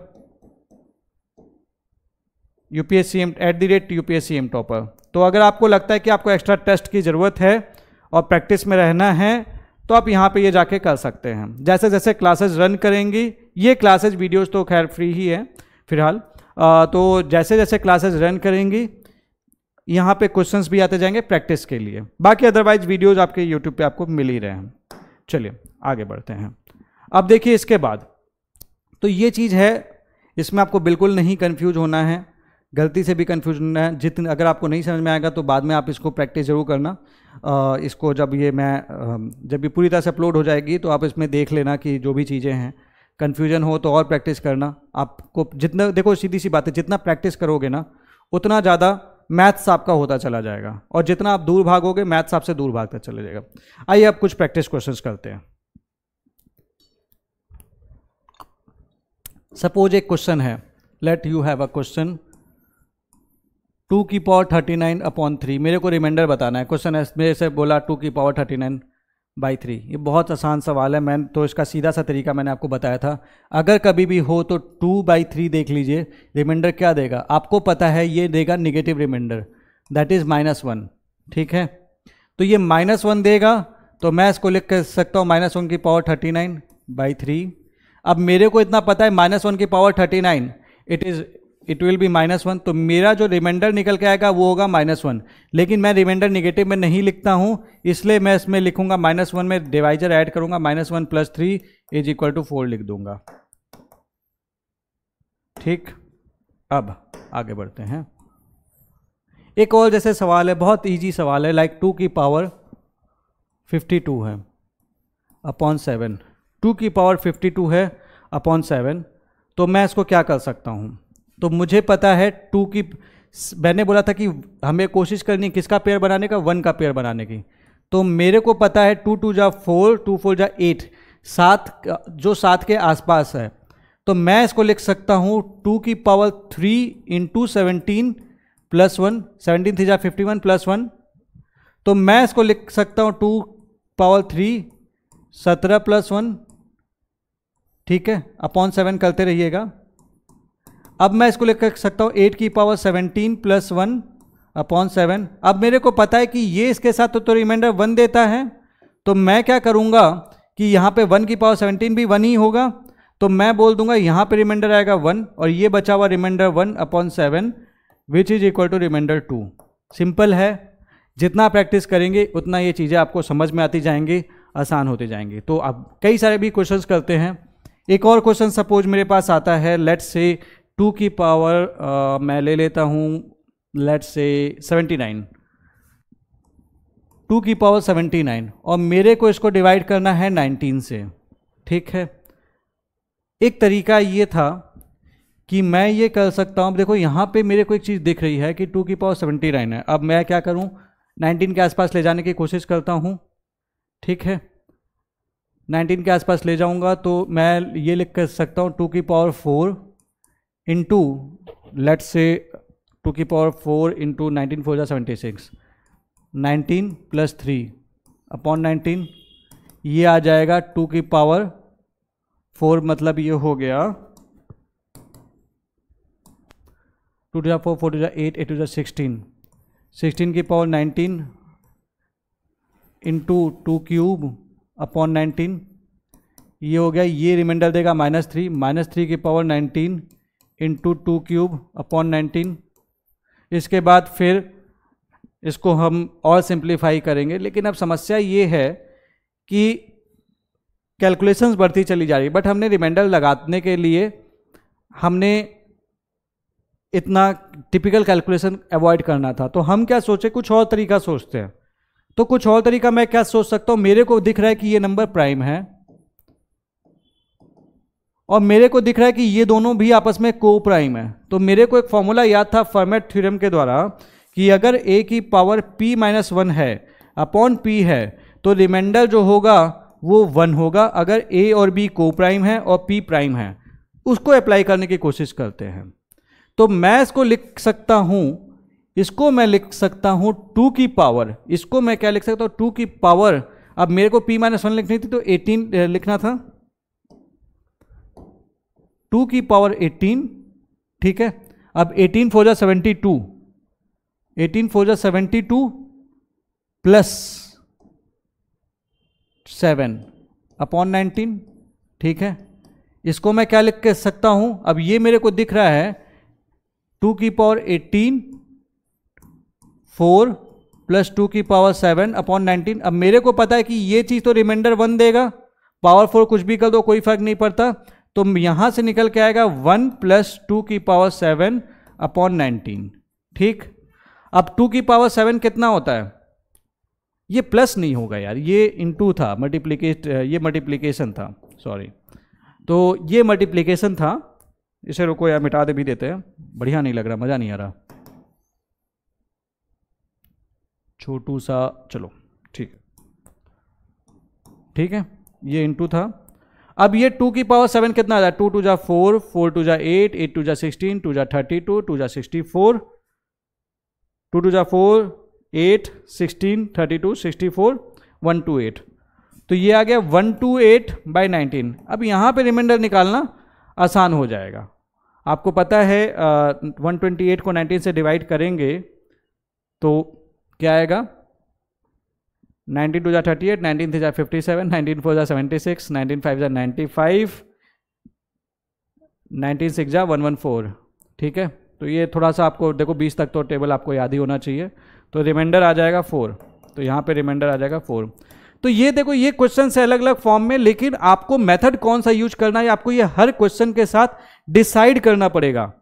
A: UPSC M at the rate UPSC M topper तो अगर आपको लगता है कि आपको एक्स्ट्रा टेस्ट की ज़रूरत है और प्रैक्टिस में रहना है तो आप यहाँ पे ये जाके कर सकते हैं। जैसे जैसे क्लासेस रन करेंगी, ये क्लासेस, वीडियोस तो खैर फ्री ही है फ़िलहाल। तो जैसे जैसे क्लासेस रन करेंगी, यहाँ पे क्वेश्चंस भी आते जाएँगे प्रैक्टिस के लिए। बाकी अदरवाइज़ वीडियोज़ आपके यूट्यूब पे आपको मिल ही रहे हैं। चलिए, आगे बढ़ते हैं। अब देखिए इसके बाद। तो ये चीज़ है, इसमें आपको बिल्कुल नहीं कन्फ्यूज़ होना है। गलती से भी कन्फ्यूज़न है। जितने अगर आपको नहीं समझ में आएगा तो बाद में आप इसको प्रैक्टिस ज़रूर करना। आ, इसको जब ये मैं जब ये पूरी तरह से अपलोड हो जाएगी तो आप इसमें देख लेना कि जो भी चीज़ें हैं। कन्फ्यूज़न हो तो और प्रैक्टिस करना। आपको जितना देखो सीधी सी बात है जितना प्रैक्टिस करोगे ना उतना ज़्यादा मैथ्स आपका होता चला जाएगा। और जितना आप दूर भागोगे मैथ्स आपसे दूर भागता चला जाएगा। आइए आप कुछ प्रैक्टिस क्वेश्चंस करते हैं। सपोज़ एक क्वेश्चन है। Let you have a question two की power thirty nine upon three. मेरे को रिमाइंडर बताना है। क्वेश्चन है, मेरे से बोला टू की power thirty nine by three. ये बहुत आसान सवाल है। मैं तो इसका सीधा सा तरीका मैंने आपको बताया था। अगर कभी भी हो तो टू बाई थ्री देख लीजिए। रिमाइंडर क्या देगा? आपको पता है, ये देगा negative reminder that is minus one ठीक है? तो ये माइनस वन देगा। तो मैं इसको लिख कर सकता हूँ माइनस वन की power thirty nine by three. अब मेरे को इतना पता है माइनस वन की power thirty nine. It is it will be minus one तो मेरा जो रिमाइंडर निकल के आएगा, वो होगा माइनस वन लेकिन मैं रिमाइंडर निगेटिव में नहीं लिखता हूँ, इसलिए मैं इसमें लिखूँगा माइनस वन में डिवाइजर ऐड करूँगा minus one plus three is equal to four लिख दूँगा. ठीक? अब आगे बढ़ते हैं. एक और जैसे सवाल है, बहुत इजी सवाल है लाइक टू की पावर फिफ्टी टू है अपॉन सेवन टू की पावर फिफ्टी टू है अपॉन सेवन तो मैं इसको क्या कर सकता हूँ? तो मुझे पता है टू की, मैंने बोला था कि हमें कोशिश करनी किसका पेयर बनाने का वन का पेयर बनाने की। तो मेरे को पता है टू टू जा फोर टू फोर जा एट सात, जो सात के आसपास है। तो मैं इसको लिख सकता हूँ टू की power three into seventeen plus one seventeen three जा फिफ्टी वन प्लस वन तो मैं इसको लिख सकता हूँ टू पावर थ्री सत्रह प्लस वन ठीक है अपॉन सेवन करते रहिएगा। अब मैं इसको लिख सकता हूँ एट की power seventeen plus one upon seven अब मेरे को पता है कि ये इसके साथ तो, तो रिमाइंडर वन देता है। तो मैं क्या करूँगा कि यहाँ पे वन की पावर सेवनटीन भी वन ही होगा। तो मैं बोल दूँगा यहाँ पे रिमाइंडर आएगा वन और ये बचा हुआ reminder one upon seven which is equal to reminder two simple है। जितना प्रैक्टिस करेंगे उतना ये चीज़ें आपको समझ में आती जाएँगी आसान होते जाएँगे। तो अब कई सारे भी क्वेश्चंस करते हैं। एक और क्वेश्चन सपोज़ मेरे पास आता है लेट्स से टू की पावर मैं ले लेता हूँ let say seventy nine two की पावर सेवेंटी नाइन और मेरे को इसको डिवाइड करना है नाइनटीन से। ठीक है? एक तरीका ये था कि मैं ये कर सकता हूँ। देखो, यहाँ पे मेरे को एक चीज़ दिख रही है कि टू की पावर सेवेंटी नाइन है। अब मैं क्या करूँ? नाइनटीन के आसपास ले जाने की कोशिश करता हूँ। ठीक है? नाइनटीन के आसपास ले जाऊँगा तो मैं ये लिख कर सकता हूँ टू की power four into let say two की power four into nineteen four seventy six nineteen plus three upon nineteen ये आ जाएगा टू की पावर फोर मतलब ये हो गया two two four four two eight eight two sixteen sixteen की power nineteen into two cube upon nineteen ये हो गया, ये रिमाइंडर देगा माइनस थ्री माइनस थ्री की power nineteen into two cube upon nineteen इसके बाद फिर इसको हम और सिंप्लीफाई करेंगे। लेकिन अब समस्या ये है कि कैलकुलेशंस बढ़ती चली जा रही है। बट हमने रिमाइंडर लगाने के लिए हमने इतना टिपिकल कैलकुलेशन अवॉइड करना था। तो हम क्या सोचे? कुछ और तरीका सोचते हैं। तो कुछ और तरीका मैं क्या सोच सकता हूँ? मेरे को दिख रहा है कि ये नंबर प्राइम है। और मेरे को दिख रहा है कि ये दोनों भी आपस में को प्राइम है। तो मेरे को एक फॉर्मूला याद था फॉर्मेट थ्योरम के द्वारा कि अगर ए की पावर p माइनस वन है अपॉन p है तो रिमाइंडर जो होगा, वो वन होगा। अगर a और b को प्राइम है और p प्राइम है, उसको अप्लाई करने की कोशिश करते हैं। तो मैं इसको लिख सकता हूँ, इसको मैं लिख सकता हूँ टू की पावर इसको मैं क्या लिख सकता हूँ? टू की पावर अब मेरे को पी माइनस वन लिखनी थी तो एटीन लिखना था। टू की पावर एटीन, ठीक है? अब एटीन फोर जा सेवेंटी टू, एटीन फोर जा seventy two plus seven upon nineteen, ठीक है? इसको मैं क्या लिख के सकता हूँ? अब ये मेरे को दिख रहा है, टू की power eighteen, four plus two की पावर सेवन अपॉन नाइनटीन। अब मेरे को पता है कि ये चीज़ तो रिमाइंडर वन देगा, पावर फोर कुछ भी कर दो, कोई फ़र्क नहीं पड़ता। तो यहाँ से निकल के आएगा वन प्लस टू की पावर सेवन अपॉन नाइनटीन। ठीक? अब टू की पावर सेवन कितना होता है? ये प्लस नहीं होगा यार, ये इनटू था मल्टीप्लीकेट ये मल्टीप्लीकेशन था सॉरी तो ये मल्टीप्लीकेशन था, इसे रुको यार, मिटा दे, भी देते हैं। बढ़िया नहीं लग रहा, मज़ा नहीं आ रहा। छोटू सा, चलो, ठीक। ठीक है? ये इंटू था। अब ये टू की पावर सेवन कितना आ जाए टू टू जा फोर फोर टू जा एट एट टू जा सिक्सटीन टू जा थर्टी टू टू जा सिक्सटी फोर टू टू जा four eight sixteen thirty two sixty four one two eight तो ये आ गया one two eight by nineteen अब यहाँ पे रिमाइंडर निकालना आसान हो जाएगा। आपको पता है वन ट्वेंटी एट को नाइनटीन से डिवाइड करेंगे तो क्या आएगा? नाइनटीन टू जा थर्टी एट नाइनटीन थ्री जा फिफ्टी सेवन नाइनटीन फोर जा सेवेंटी सिक्स नाइनटीन फाइव जा नाइन्टी फाइव नाइनटीन सिक्स जा वन वन फोर ठीक है? तो ये थोड़ा सा आपको, देखो बीस तक तो टेबल आपको याद ही होना चाहिए। तो रिमाइंडर आ जाएगा फोर तो यहाँ पे रिमाइंडर आ जाएगा फोर तो ये देखो, ये क्वेश्चन है अलग अलग फॉर्म में, लेकिन आपको मेथड कौन सा यूज़ करना है, आपको ये हर क्वेश्चन के साथ डिसाइड करना पड़ेगा।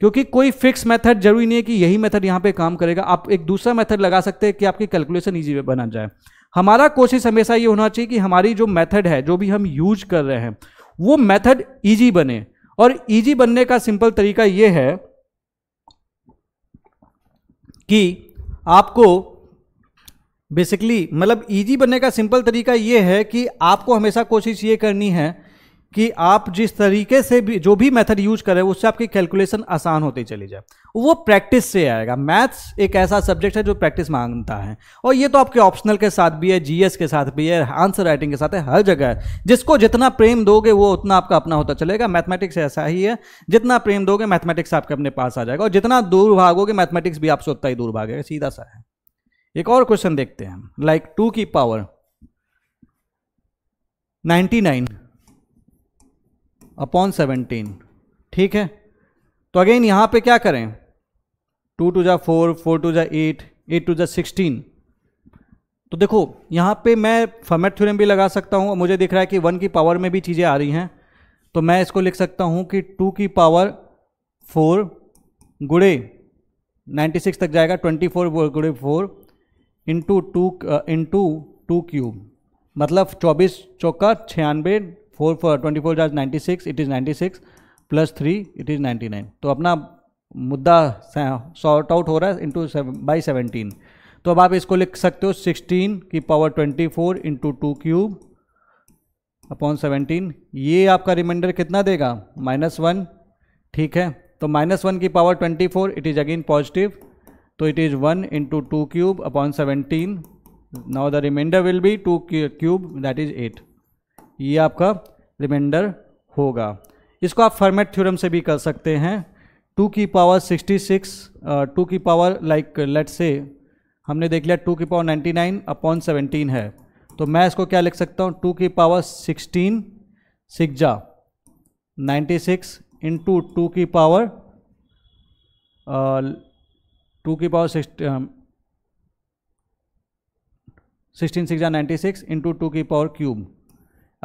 A: क्योंकि कोई फिक्स मेथड ज़रूरी नहीं है कि यही मेथड यहाँ पे काम करेगा। आप एक दूसरा मेथड लगा सकते हैं कि आपकी कैलकुलेशन ईजी बना जाए। हमारा कोशिश हमेशा ये होना चाहिए कि हमारी जो मेथड है, जो भी हम यूज़ कर रहे हैं, वो मेथड ईजी बने। और ईजी बनने का सिंपल तरीका ये है कि आपको बेसिकली मतलब ईजी बनने का सिंपल तरीका ये है कि आपको हमेशा कोशिश ये करनी है कि आप जिस तरीके से भी, जो भी मेथड यूज़ करें उससे आपकी कैलकुलेशन आसान होती चली जाए। वो प्रैक्टिस से आएगा। मैथ्स एक ऐसा सब्जेक्ट है जो प्रैक्टिस माँगता है। और ये तो आपके ऑप्शनल के साथ भी है जीएस के साथ भी है आंसर राइटिंग के साथ है, हर जगह है। जिसको जितना प्रेम दोगे, वो उतना आपका अपना होता चलेगा। मैथमेटिक्स ऐसा ही है। जितना प्रेम दोगे मैथमेटिक्स आपके अपने पास आ जाएगा। और जितना दूर भागोगे मैथमेटिक्स भी आपसे उतना ही दूर भागेगा। सीधा सा है। एक और क्वेश्चन देखते हैं। लाइक टू की पावर 99 अपॉन सेवनटीन। ठीक है? तो अगेन यहाँ पे क्या करें? टू टू जा फोर फोर टू जा एट एट टू जा सिक्सटीन। तो देखो, यहाँ पे मैं फॉर्मेट थ्योरम भी लगा सकता हूँ। मुझे दिख रहा है कि वन की पावर में भी चीज़ें आ रही हैं। तो मैं इसको लिख सकता हूँ कि टू की पावर फोर गुड़े 96 तक जाएगा 24 गुड़े four into two into two cube मतलब चौबीस चौका छियानवे फोर फोर ट्वेंटी फोर जाज ninety six it is ninety six plus three it is ninety nine. तो अपना मुद्दा सॉर्ट आउट हो रहा है इंटू बाई सेवनटीन तो अब आप इसको लिख सकते हो सिक्सटीन की power twenty four into two cube upon seventeen ये आपका रिमाइंडर कितना देगा? माइनस वन ठीक है? तो माइनस वन की power twenty four it is again positive तो it is one into two cube upon seventeen now the reminder will be two cube that is eight ये आपका रिमाइंडर होगा। इसको आप फॉर्मेट थ्योरम से भी कर सकते हैं। टू की पावर सिक्सटी सिक्स टू की पावर लाइक लेट से हमने देख लिया टू की power ninety nine upon seventeen है। तो मैं इसको क्या लिख सकता हूँ? टू की पावर सिक्सटीन सिक्जा नाइन्टी सिक्स इंटू टू की पावर टू की power sixteen six ninety six into two की पावर क्यूब।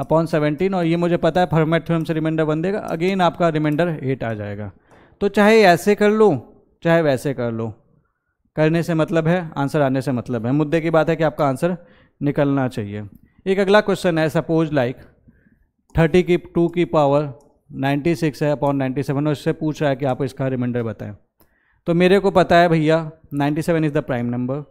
A: अपॉन सेवनटीन, और ये मुझे पता है फॉर्मेट थ्योरम से रिमाइंडर बन देगा अगेन आपका रिमाइंडर एट आ जाएगा। तो चाहे ऐसे कर लो, चाहे वैसे कर लो। करने से मतलब है, आंसर आने से मतलब है। मुद्दे की बात है कि आपका आंसर निकलना चाहिए। एक अगला क्वेश्चन है सपोज़ लाइक थर्टी की टू की पावर नाइन्टी सिक्स है अपॉन नाइन्टी सेवन और इससे पूछ रहा है कि आप इसका रिमाइंडर बताएँ। तो मेरे को पता है भैया 97 seven is the prime number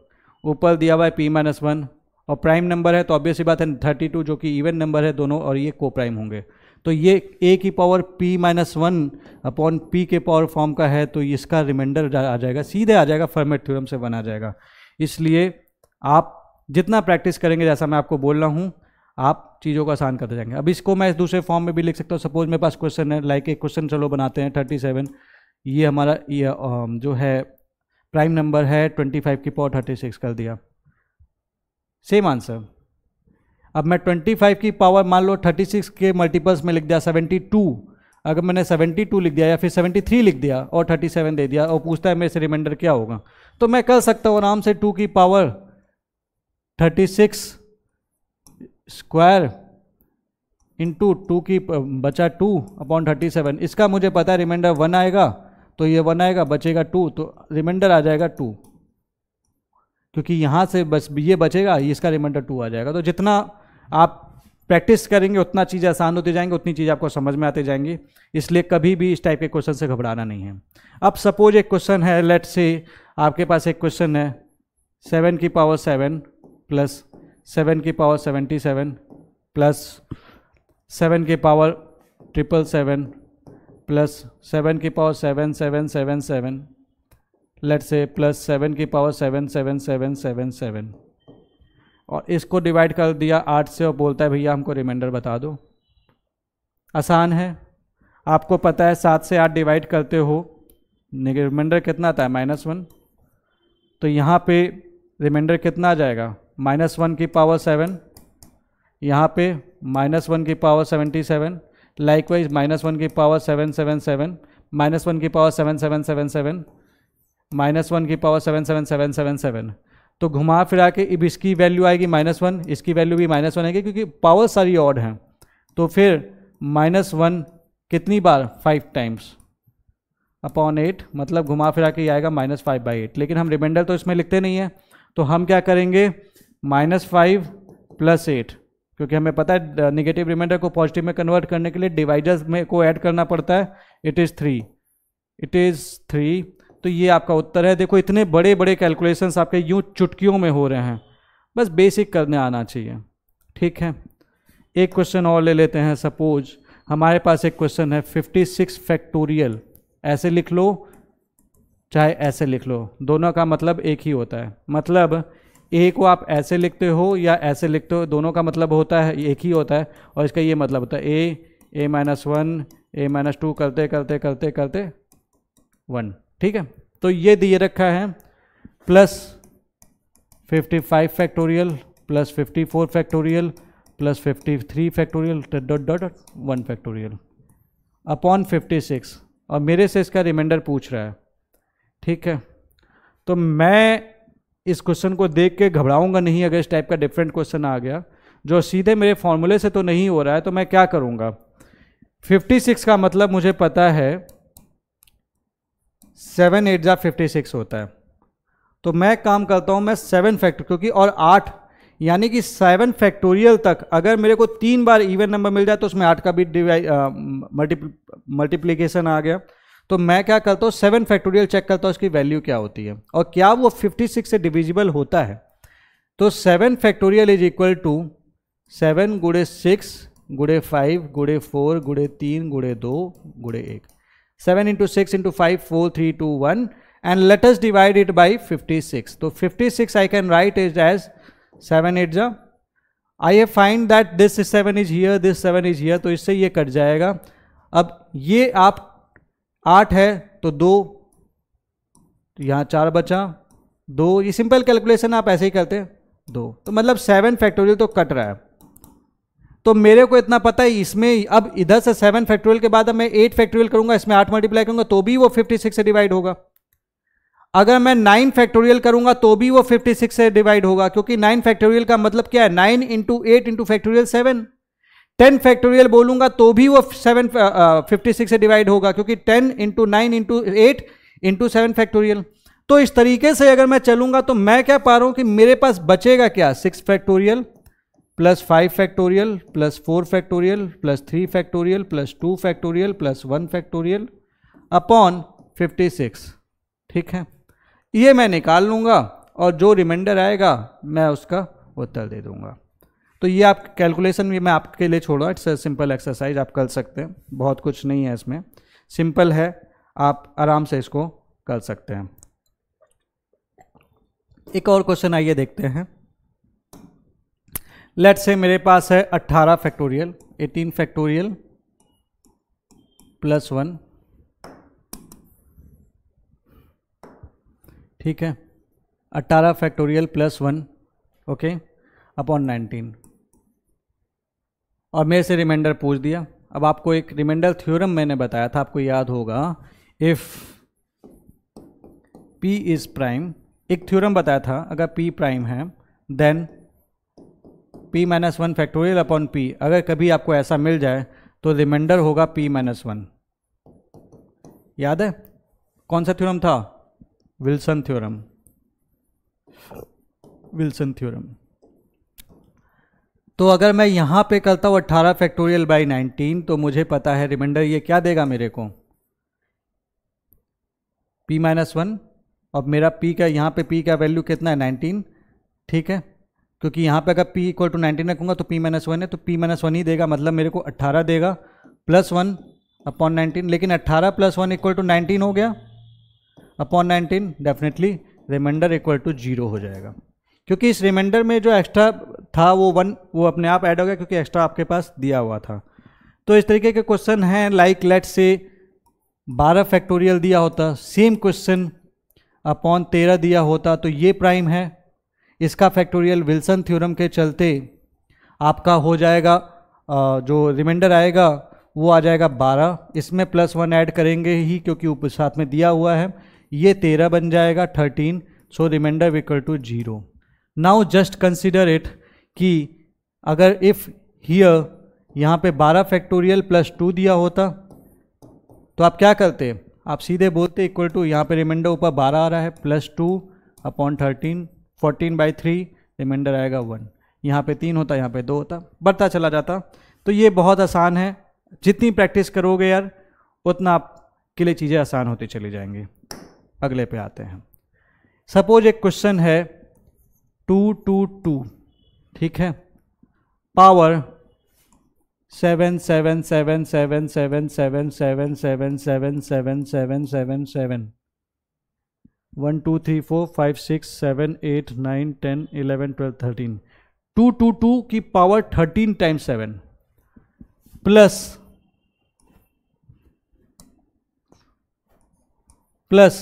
A: ऊपर दिया हुआ है पी माइनस वन और प्राइम नंबर है तो ऑब्वियस बात है 32 जो कि इवन नंबर है दोनों, और ये को प्राइम होंगे। तो ये ए की power P minus one upon P के पावर फॉर्म का है तो इसका रिमाइंडर आ जाएगा, सीधे आ जाएगा फॉर्मेट थ्योरम से बना जाएगा। इसलिए आप जितना प्रैक्टिस करेंगे, जैसा मैं आपको बोल रहा हूँ, आप चीज़ों को आसान करते जाएँगे। अब इसको मैं इस दूसरे फॉर्म में भी लिख सकता हूँ। सपोज़ मेरे पास क्वेश्चन है लाइक एक क्वेश्चन चलो बनाते हैं थर्टी सेवन ये हमारा, ये जो है प्राइम नंबर है ट्वेंटी फाइव की पावर थर्टी सिक्स कर दिया। सेम आंसर अब मैं ट्वेंटी फाइव की पावर मान लो थर्टी सिक्स के मल्टीपल्स में लिख दिया सेवेंटी टू अगर मैंने सेवेंटी टू लिख दिया या फिर सेवेंटी थी लिख दिया और थर्टी सेवन दे दिया और पूछता है मेरे से रिमाइंडर क्या होगा तो मैं कर सकता हूँ आराम से टू की power thirty six square into two की, बचा टू अपॉन थर्टी सेवन इसका मुझे पता है रिमाइंडर वन आएगा तो ये वन आएगा, बचेगा टू तो रिमाइंडर आ जाएगा टू क्योंकि यहाँ से बस ये बचेगा इसका रिमाइंडर टू आ जाएगा। तो जितना आप प्रैक्टिस करेंगे, उतना चीज़ आसान होती जाएँगे, उतनी चीज़ आपको समझ में आती जाएँगी। इसलिए कभी भी इस टाइप के क्वेश्चन से घबराना नहीं है। अब सपोज़ एक क्वेश्चन है लेट से आपके पास एक क्वेश्चन है सेवन की पावर सेवन प्लस सेवन की power seventy seven plus seven की power triple seven plus seven की power seven seven seven seven let's say plus seven की power seven seven seven seven seven और इसको डिवाइड कर दिया आठ से और बोलता है, भैया, हमको रिमाइंडर बता दो। आसान है। आपको पता है सात से आठ डिवाइड करते हो रिमाइंडर कितना आता है? माइनस वन तो यहाँ पे रिमाइंडर कितना आ जाएगा? माइनस वन की पावर सेवन यहाँ पे माइनस वन की power seventy seven likewise minus one की power seven seven seven minus one की power seven seven seven seven minus one की power seven seven seven seven seven. तो घुमा फिरा के अब इसकी वैल्यू आएगी माइनस वन, इसकी वैल्यू भी माइनस वन आएगी क्योंकि पावर सारी ऑड हैं। तो फिर माइनस वन कितनी बार? Five times. अपॉन एट मतलब घुमा फिरा के ये आएगा माइनस फाइव बाई एट। लेकिन हम रिमाइंडर तो इसमें लिखते नहीं हैं। तो हम क्या करेंगे? माइनस फाइव प्लस एट, क्योंकि हमें पता है निगेटिव रिमाइंडर को पॉजिटिव में कन्वर्ट करने के लिए डिवाइडर्स में को ऐड करना पड़ता है। It is three it is three तो ये आपका उत्तर है। देखो, इतने बड़े बड़े कैलकुलेशंस आपके यूँ चुटकियों में हो रहे हैं। बस बेसिक करने आना चाहिए। ठीक है? एक क्वेश्चन और ले लेते हैं। सपोज़ हमारे पास एक क्वेश्चन है 56 फैक्टोरियल ऐसे लिख लो, चाहे ऐसे लिख लो। दोनों का मतलब एक ही होता है। मतलब ए को आप ऐसे लिखते हो या ऐसे लिखते हो, दोनों का मतलब होता है एक ही होता है। और इसका ये मतलब होता है A A minus one A minus two करते करते करते करते वन ठीक है? तो ये दिए रखा है plus 55 factorial plus 54 factorial plus 53 factorial dot dot one factorial upon 56 और मेरे से इसका रिमाइंडर पूछ रहा है। ठीक है? तो मैं इस क्वेश्चन को देख के घबराऊँगा नहीं अगर इस टाइप का डिफरेंट क्वेश्चन आ गया, जो सीधे मेरे फॉर्मूले से तो नहीं हो रहा है तो मैं क्या करूँगा? 56 का मतलब मुझे पता है सेवन, एट जा फिफ्टी सिक्स होता है। तो मैं काम करता हूँ, मैं सेवन फैक्टर क्योंकि और आठ, यानी कि सेवन फैक्टोरियल तक, अगर मेरे को तीन बार इवन नंबर मिल जाए तो उसमें आठ का भी डिवाइ मल्टीप्लीकेशन आ गया। तो मैं क्या करता हूँ, सेवन फैक्टोरियल चेक करता हूँ, उसकी वैल्यू क्या होती है। और क्या वो फिफ्टी सिक्स से डिविजिबल होता है? तो seven factorial is equal to seven गुड़े सिक्स गुड़े फाइव गुड़े फोर गुड़े तीन गुड़े दो गुड़े एक। Seven into six into five four three two one and let let's divide it by fifty six तो fifty six I can write is as seven eight जा I a find that this seven is here this seven is here तो इससे ये कट जाएगा। अब ये आप आठ है तो दो, यहाँ चार बचा, दो, ये सिंपल कैलकुलेशन आप ऐसे ही करते हैं, दो। तो मतलब सेवन फैक्टोरियल तो कट रहा है। तो मेरे को इतना पता है, इसमें अब इधर से सेवन फैक्टोरियल के बाद अब मैं एट फैक्टोरियल करूँगा, इसमें आठ मल्टीप्लाई करूँगा तो भी वो फिफ्टी सिक्स से डिवाइड होगा। अगर मैं नाइन फैक्टोरियल करूँगा तो भी वो फिफ्टी सिक्स से डिवाइड होगा, क्योंकि नाइन फैक्टोरियल का मतलब क्या है? Nine into eight into factorial seven ten factorial बोलूँगा तो भी वो सेवन फिफ्टी सिक्स से डिवाइड होगा, क्योंकि ten into nine into eight into seven factorial तो इस तरीके से अगर मैं चलूँगा तो मैं क्या पा रहा हूँ कि मेरे पास बचेगा क्या? Six factorial plus five factorial, plus four factorial, plus three factorial, plus two factorial, plus one factorial, upon fifty six. ठीक है? ये मैं निकाल लूँगा और जो रिमाइंडर आएगा, मैं उसका उत्तर दे दूँगा। तो ये आप कैलकुलेशन भी मैं आपके लिए छोड़ छोड़ा इट्स अ सिंपल एक्सरसाइज आप कर सकते हैं। बहुत कुछ नहीं है इसमें। सिंपल है, आप आराम से इसको कर सकते हैं। एक और क्वेश्चन आइए देखते हैं। लेट से मेरे पास है 18 फैक्टोरियल 18 फैक्टोरियल प्लस वन ठीक है? 18 factorial plus one okay upon 19 और मेरे से रिमाइंडर पूछ दिया। अब आपको एक रिमाइंडर थ्योरम मैंने बताया था, आपको याद होगा। इफ़ पी इज़ प्राइम एक थ्योरम बताया था, अगर पी प्राइम है then P minus one factorial upon P. अगर कभी आपको ऐसा मिल जाए तो रिमाइंडर होगा P माइनस वन याद है? कौन सा थ्योरम था? विल्सन थ्योरम विल्सन थ्योरम तो अगर मैं यहाँ पे करता हूँ 18 फैक्टोरियल बाई 19 तो मुझे पता है रिमाइंडर ये क्या देगा मेरे को? P माइनस वन और मेरा p का यहाँ पे p का वैल्यू कितना है? 19 ठीक है? क्योंकि यहाँ पे अगर p इक्वल टू नाइनटीन रखूँगा तो p माइनस वन है तो p माइनस वन ही देगा मतलब मेरे को 18 देगा प्लस वन अपॉन नाइनटीन लेकिन 18 plus one equal to nineteen हो गया। Upon nineteen definitely reminder equal to zero हो जाएगा। क्योंकि इस रिमाइंडर में जो एक्स्ट्रा था, वो वन वो अपने आप ऐड हो गया, क्योंकि एक्स्ट्रा आपके पास दिया हुआ था। तो इस तरीके के क्वेश्चन हैं लाइक लेट से बारह फैक्टोरियल दिया होता सेम क्वेश्चन अपॉन तेरह दिया होता तो ये प्राइम है। इसका फैक्टोरियल विल्सन थ्योरम के चलते आपका हो जाएगा जो रिमाइंडर आएगा, वो आ जाएगा बारह। इसमें प्लस वन ऐड करेंगे ही क्योंकि ऊपर साथ में दिया हुआ है। ये तेरह बन जाएगा thirteen so reminder equal to zero now just consider it कि अगर इफ़ हियर यहाँ पे 12 फैक्टोरियल प्लस टू दिया होता तो आप क्या करते? आप सीधे बोलते इक्वल टू यहाँ पे रिमाइंडर ऊपर 12 आ रहा है plus two upon thirteen fourteen by three reminder आएगा वन यहाँ पे तीन होता यहाँ पे दो होता बढ़ता चला जाता तो ये बहुत आसान है जितनी प्रैक्टिस करोगे यार उतना आपके लिए चीज़ें आसान होती चली जाएँगी अगले पे आते हैं सपोज़ एक क्वेश्चन है टू टू टू ठीक है power seven seven seven seven seven seven seven seven seven seven seven seven seven one two three four five six seven eight nine ten eleven twelve thirteen two two two की power thirteen times seven plus plus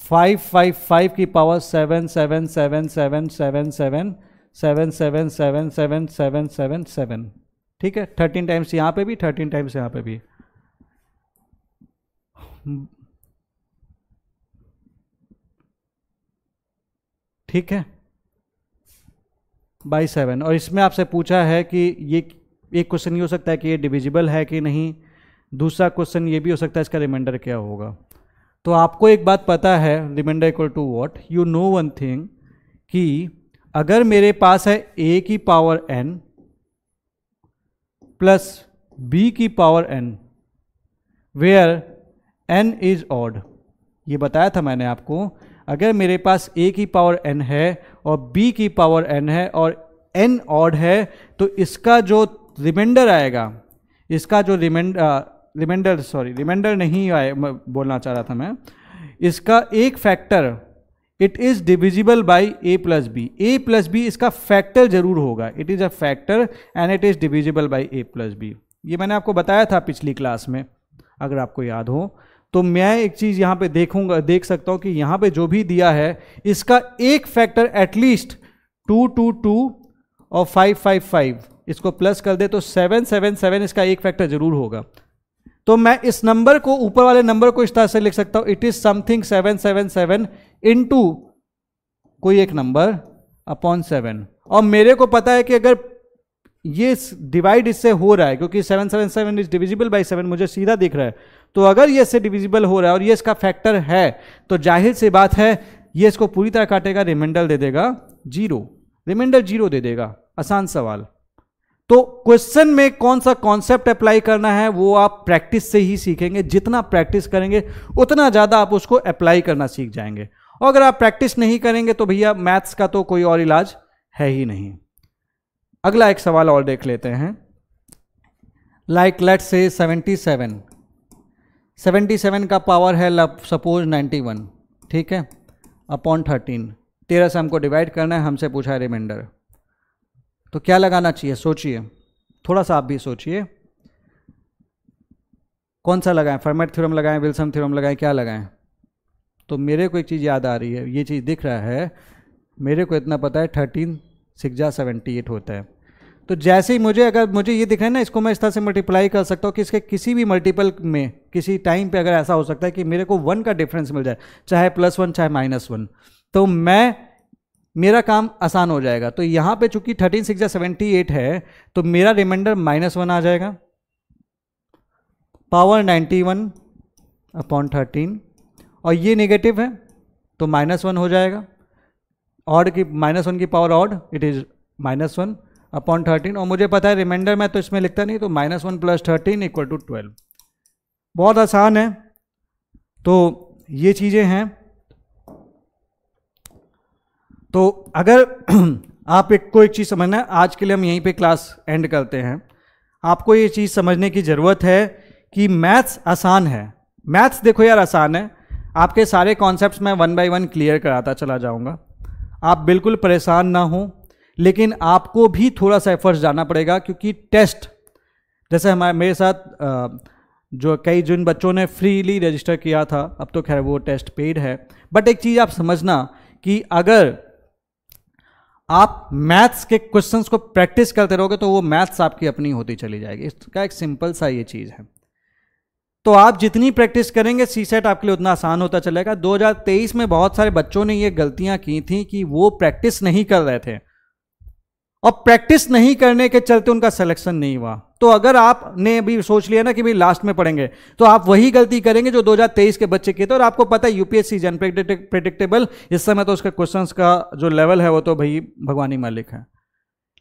A: five five five की power seven seven seven seven seven seven seven seven seven seven seven seven seven ठीक है थर्टीन टाइम्स यहाँ पे भी थर्टीन टाइम्स यहाँ पे भी ठीक है? बाई सेवन और इसमें आपसे पूछा है कि ये, एक क्वेश्चन ये हो सकता है कि ये डिविजिबल है कि नहीं? दूसरा क्वेश्चन ये भी हो सकता है, इसका रिमाइंडर क्या होगा? तो आपको एक बात पता है reminder equal to what you know one thing कि अगर मेरे पास है ए की पावर एन प्लस बी की power N where N is odd ये बताया था मैंने आपको अगर मेरे पास ए की पावर एन है और बी की पावर एन है और एन ऑड है तो इसका जो रिमाइंडर आएगा, इसका जो रिमाइंडर रिमाइंडर सॉरी रिमाइंडर नहीं आए बोलना चाह रहा था मैं, इसका एक factor it is divisible by A plus B A plus B इसका फैक्टर ज़रूर होगा. It is a factor and it is divisible by A plus B ये मैंने आपको बताया था पिछली क्लास में, अगर आपको याद हो। तो मैं एक चीज़ यहाँ पे देखूँगा, देख सकता हूँ कि यहाँ पे जो भी दिया है, इसका एक factor at least two two two और फाइव फाइव फाइव इसको प्लस कर दे तो सेवन सेवन सेवन इसका एक फैक्टर ज़रूर होगा। तो मैं इस नंबर को, ऊपर वाले नंबर को इस तरह से लिख सकता हूँ it is something seven seven seven into कोई एक नंबर अपॉन सेवन और मेरे को पता है कि अगर ये डिवाइड इससे हो रहा है, क्योंकि seven seven seven is divisible by seven मुझे सीधा दिख रहा है तो अगर ये इससे डिविजिबल हो रहा है और ये इसका फैक्टर है तो ज़ाहिर सी बात है, ये इसको पूरी तरह काटेगा रिमाइंडर दे देगा ज़ीरो रिमाइंडर ज़ीरो दे देगा। आसान सवाल। तो क्वेश्चन में कौन सा कॉन्सेप्ट अप्लाई करना है, वो आप प्रैक्टिस से ही सीखेंगे। जितना प्रैक्टिस करेंगे, उतना ज़्यादा आप उसको अप्लाई करना सीख जाएँगे। और अगर आप प्रैक्टिस नहीं करेंगे तो भैया मैथ्स का तो कोई और इलाज है ही नहीं। अगला एक सवाल और देख लेते हैं। लाइक लेट से 77 77 का पावर है सपोज़ 91 ठीक है? अपॉन 13 तेरह से हमको डिवाइड करना है, हमसे पूछा है रिमाइंडर तो क्या लगाना चाहिए? सोचिए. थोड़ा सा आप भी सोचिए. कौन सा लगाएँ? फर्मेट थ्योरम लगाएँ विल्सन थ्योरम लगाएँ, क्या लगाएँ? तो मेरे को एक चीज़ याद आ रही है. ये चीज़ दिख रहा है. मेरे को इतना पता है थर्टीन सिक्जा सेवेंटी एट होता है. तो जैसे ही मुझे, अगर मुझे ये दिख है ना, इसको मैं इस तरह से मल्टीप्लाई कर सकता हूँ कि इसके किसी भी मल्टीपल में, किसी टाइम पे अगर ऐसा हो सकता है कि मेरे को वन का डिफरेंस मिल जाए, चाहे प्लस वन चाहे माइनस वन तो मैं, मेरा काम आसान हो जाएगा। तो यहाँ पे चूँकि थर्टीन सिक्स या सेवेंटी एट है तो मेरा रिमाइंडर माइनस वन आ जाएगा। Power ninety one upon thirteen और ये नेगेटिव है तो माइनस वन हो जाएगा। ऑड की माइनस वन की power odd it is minus one upon thirteen और मुझे पता है रिमाइंडर में तो इसमें लिखता नहीं तो minus one plus thirteen equal to twelve बहुत आसान है। तो ये चीज़ें हैं। तो अगर आप एक को एक चीज़ समझना है, आज के लिए हम यहीं पे क्लास एंड करते हैं। आपको ये चीज़ समझने की ज़रूरत है कि मैथ्स आसान है। मैथ्स देखो यार आसान है। आपके सारे कॉन्सेप्ट्स मैं वन बाय वन क्लियर कराता चला जाऊँगा। आप बिल्कुल परेशान ना हो। लेकिन आपको भी थोड़ा सा एफर्ट्स जाना पड़ेगा क्योंकि टेस्ट जैसे हमारे, मेरे साथ जो कई, जिन बच्चों ने फ्रीली रजिस्टर किया था, अब तो खैर वो टेस्ट पेड है। बट एक चीज़ आप समझना कि अगर आप मैथ्स के क्वेश्चंस को प्रैक्टिस करते रहोगे तो वो मैथ्स आपकी अपनी होती चली जाएगी। इसका एक सिंपल सा ये चीज़ है। तो आप जितनी प्रैक्टिस करेंगे सी सेट आपके लिए उतना आसान होता चलेगा। 2023 में बहुत सारे बच्चों ने ये गलतियाँ की थी कि वो प्रैक्टिस नहीं कर रहे थे। और प्रैक्टिस नहीं करने के चलते उनका सिलेक्शन नहीं हुआ। तो अगर आपने अभी सोच लिया ना कि भाई लास्ट में पढ़ेंगे तो आप वही गलती करेंगे जो 2023 के बच्चे किए थे। और आपको पता है यूपीएससी जन प्रेडिक्टेबल इस समय तो उसके क्वेश्चंस का जो लेवल है, वो तो भाई भगवानी मालिक है।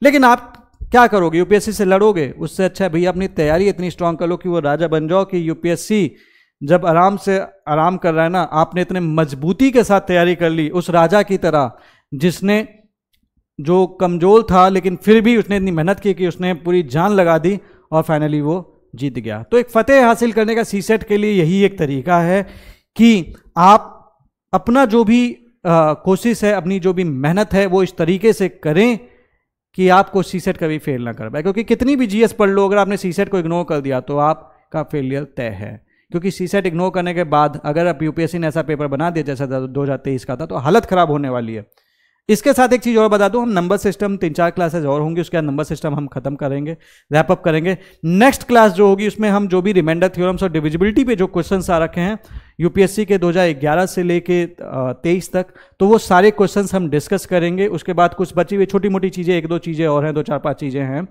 A: लेकिन आप क्या करोगे? यूपीएससी से लड़ोगे? उससे अच्छा भैया अपनी तैयारी इतनी स्ट्रांग कर लो कि वो राजा बन जाओ कि यूपीएससी जब आराम से आराम कर रहा है ना, आपने इतने मजबूती के साथ तैयारी कर ली उस राजा की तरह, जिसने जो कमज़ोर था, लेकिन फिर भी उसने इतनी मेहनत की कि उसने पूरी जान लगा दी और फाइनली वो जीत गया। तो एक फतेह हासिल करने का सी सेट के लिए यही एक तरीका है कि आप अपना जो भी कोशिश है, अपनी जो भी मेहनत है, वो इस तरीके से करें कि आपको सी सेट कभी फेल ना कर पाए। क्योंकि कितनी भी जीएस पढ़ लो, अगर आपने सी सेट को इग्नोर कर दिया तो आपका फेलियर तय है। क्योंकि सी सेट इग्नोर करने के बाद अगर आप यूपीएससी ने ऐसा पेपर बना दिया, जैसा दो हज़ार तेईस का था तो हालत खराब होने वाली है। इसके साथ एक चीज़ और बता दूँ, हम नंबर सिस्टम तीन चार क्लासेज और होंगे, उसके बाद नंबर सिस्टम हम खत्म करेंगे रैप अप करेंगे। नेक्स्ट क्लास जो होगी, उसमें हम जो भी रिमाइंडर थ्योरम्स और डिविजिबिलिटी पे जो क्वेश्चन आ रखे हैं यूपीएससी के 2011 से लेके तेईस तक तो वो सारे क्वेश्चंस हम डिस्कस करेंगे। उसके बाद कुछ बची हुई छोटी मोटी चीज़ें, एक दो चीज़ें और हैं, दो चार पाँच चीज़ें हैं।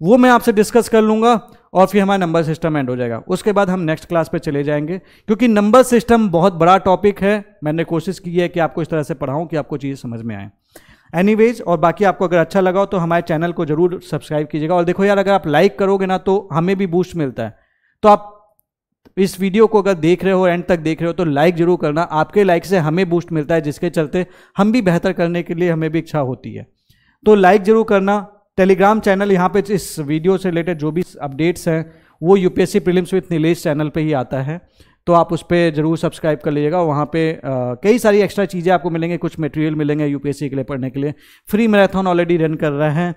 A: वो मैं आपसे डिस्कस कर लूँगा और फिर हमारा नंबर सिस्टम एंड हो जाएगा। उसके बाद हम नेक्स्ट क्लास पे चले जाएँगे, क्योंकि नंबर सिस्टम बहुत बड़ा टॉपिक है। मैंने कोशिश की है कि आपको इस तरह से पढ़ाऊँ कि आपको चीज़ समझ में आए। एनीवेज और बाकी आपको अगर अच्छा लगा हो तो हमारे चैनल को ज़रूर सब्सक्राइब कीजिएगा। और देखो यार, अगर आप लाइक करोगे ना तो हमें भी बूस्ट मिलता है। तो आप इस वीडियो को अगर देख रहे हो एंड तक देख रहे हो तो लाइक ज़रूर करना। आपके लाइक से हमें बूस्ट मिलता है, जिसके चलते हम भी बेहतर करने के लिए हमें भी इच्छा होती है। तो लाइक ज़रूर करना। टेलीग्राम चैनल, यहाँ पे इस वीडियो से रिलेटेड जो भी अपडेट्स हैं, वो UPSC prelims with Nilesh channel पे ही आता है। तो आप उस पर ज़रूर सब्सक्राइब कर लीजिएगा। वहाँ पे कई सारी एक्स्ट्रा चीज़ें आपको मिलेंगे, कुछ मटेरियल मिलेंगे यूपीएससी के लिए पढ़ने के लिए। फ्री मैराथन ऑलरेडी रन कर रहे हैं।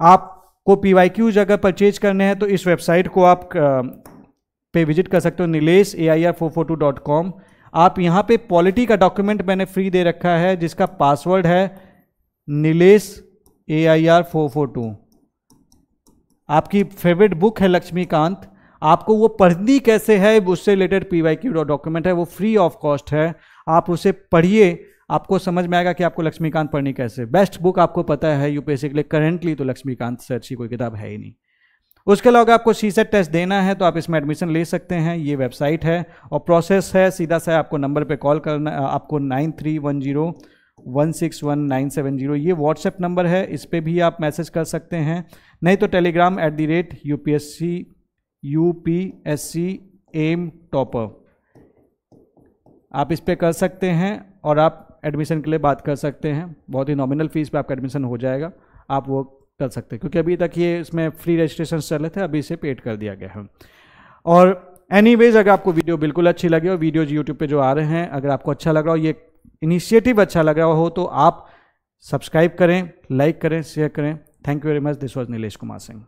A: आपको पी वाई क्यूज अगर परचेज करने हैं तो इस वेबसाइट को आप पे विज़िट कर सकते हो Nilesh A I R four four two dot com आप यहाँ पे पॉलिटी का डॉक्यूमेंट मैंने फ्री दे रखा है, जिसका पासवर्ड है Nilesh A I R four four two आपकी फेवरेट बुक है लक्ष्मीकांत। आपको वो पढ़नी कैसे है, उससे related P Y Q document है, वो फ्री ऑफ़ कॉस्ट है। आप उसे पढ़िए, आपको समझ में आएगा कि आपको लक्ष्मीकांत पढ़नी कैसे। बेस्ट बुक आपको पता है यूपीएससी के लिए। करेंटली तो लक्ष्मीकांत से अच्छी कोई किताब है ही नहीं। उसके अलावा आपको सी सेट टेस्ट देना है तो आप इसमें एडमिशन ले सकते हैं। ये वेबसाइट है और प्रोसेस है। सीधा सा आपको नंबर पे कॉल करना, आपको nine three one zero one six one nine seven zero ये व्हाट्सएप नंबर है, इस पर भी आप मैसेज कर सकते हैं। नहीं तो Telegram at the rate U P S C U P S C M topper आप इस पर कर सकते हैं और आप एडमिशन के लिए बात कर सकते हैं। बहुत ही नॉमिनल फ़ीस पे आपका एडमिशन हो जाएगा। आप वो कर सकते हैं। क्योंकि अभी तक ये इसमें फ्री रजिस्ट्रेशन चल रहे थे, अभी इसे पेड कर दिया गया है। और एनी अगर आपको वीडियो बिल्कुल अच्छी लगे और वीडियोज़ यूट्यूब पे जो आ रहे हैं, अगर आपको अच्छा लग रहा हो, ये इनिशिएटिव अच्छा लग रहा हो तो आप सब्सक्राइब करें, लाइक करें, शेयर करें। Thank you very much this was Nilesh Kumar Singh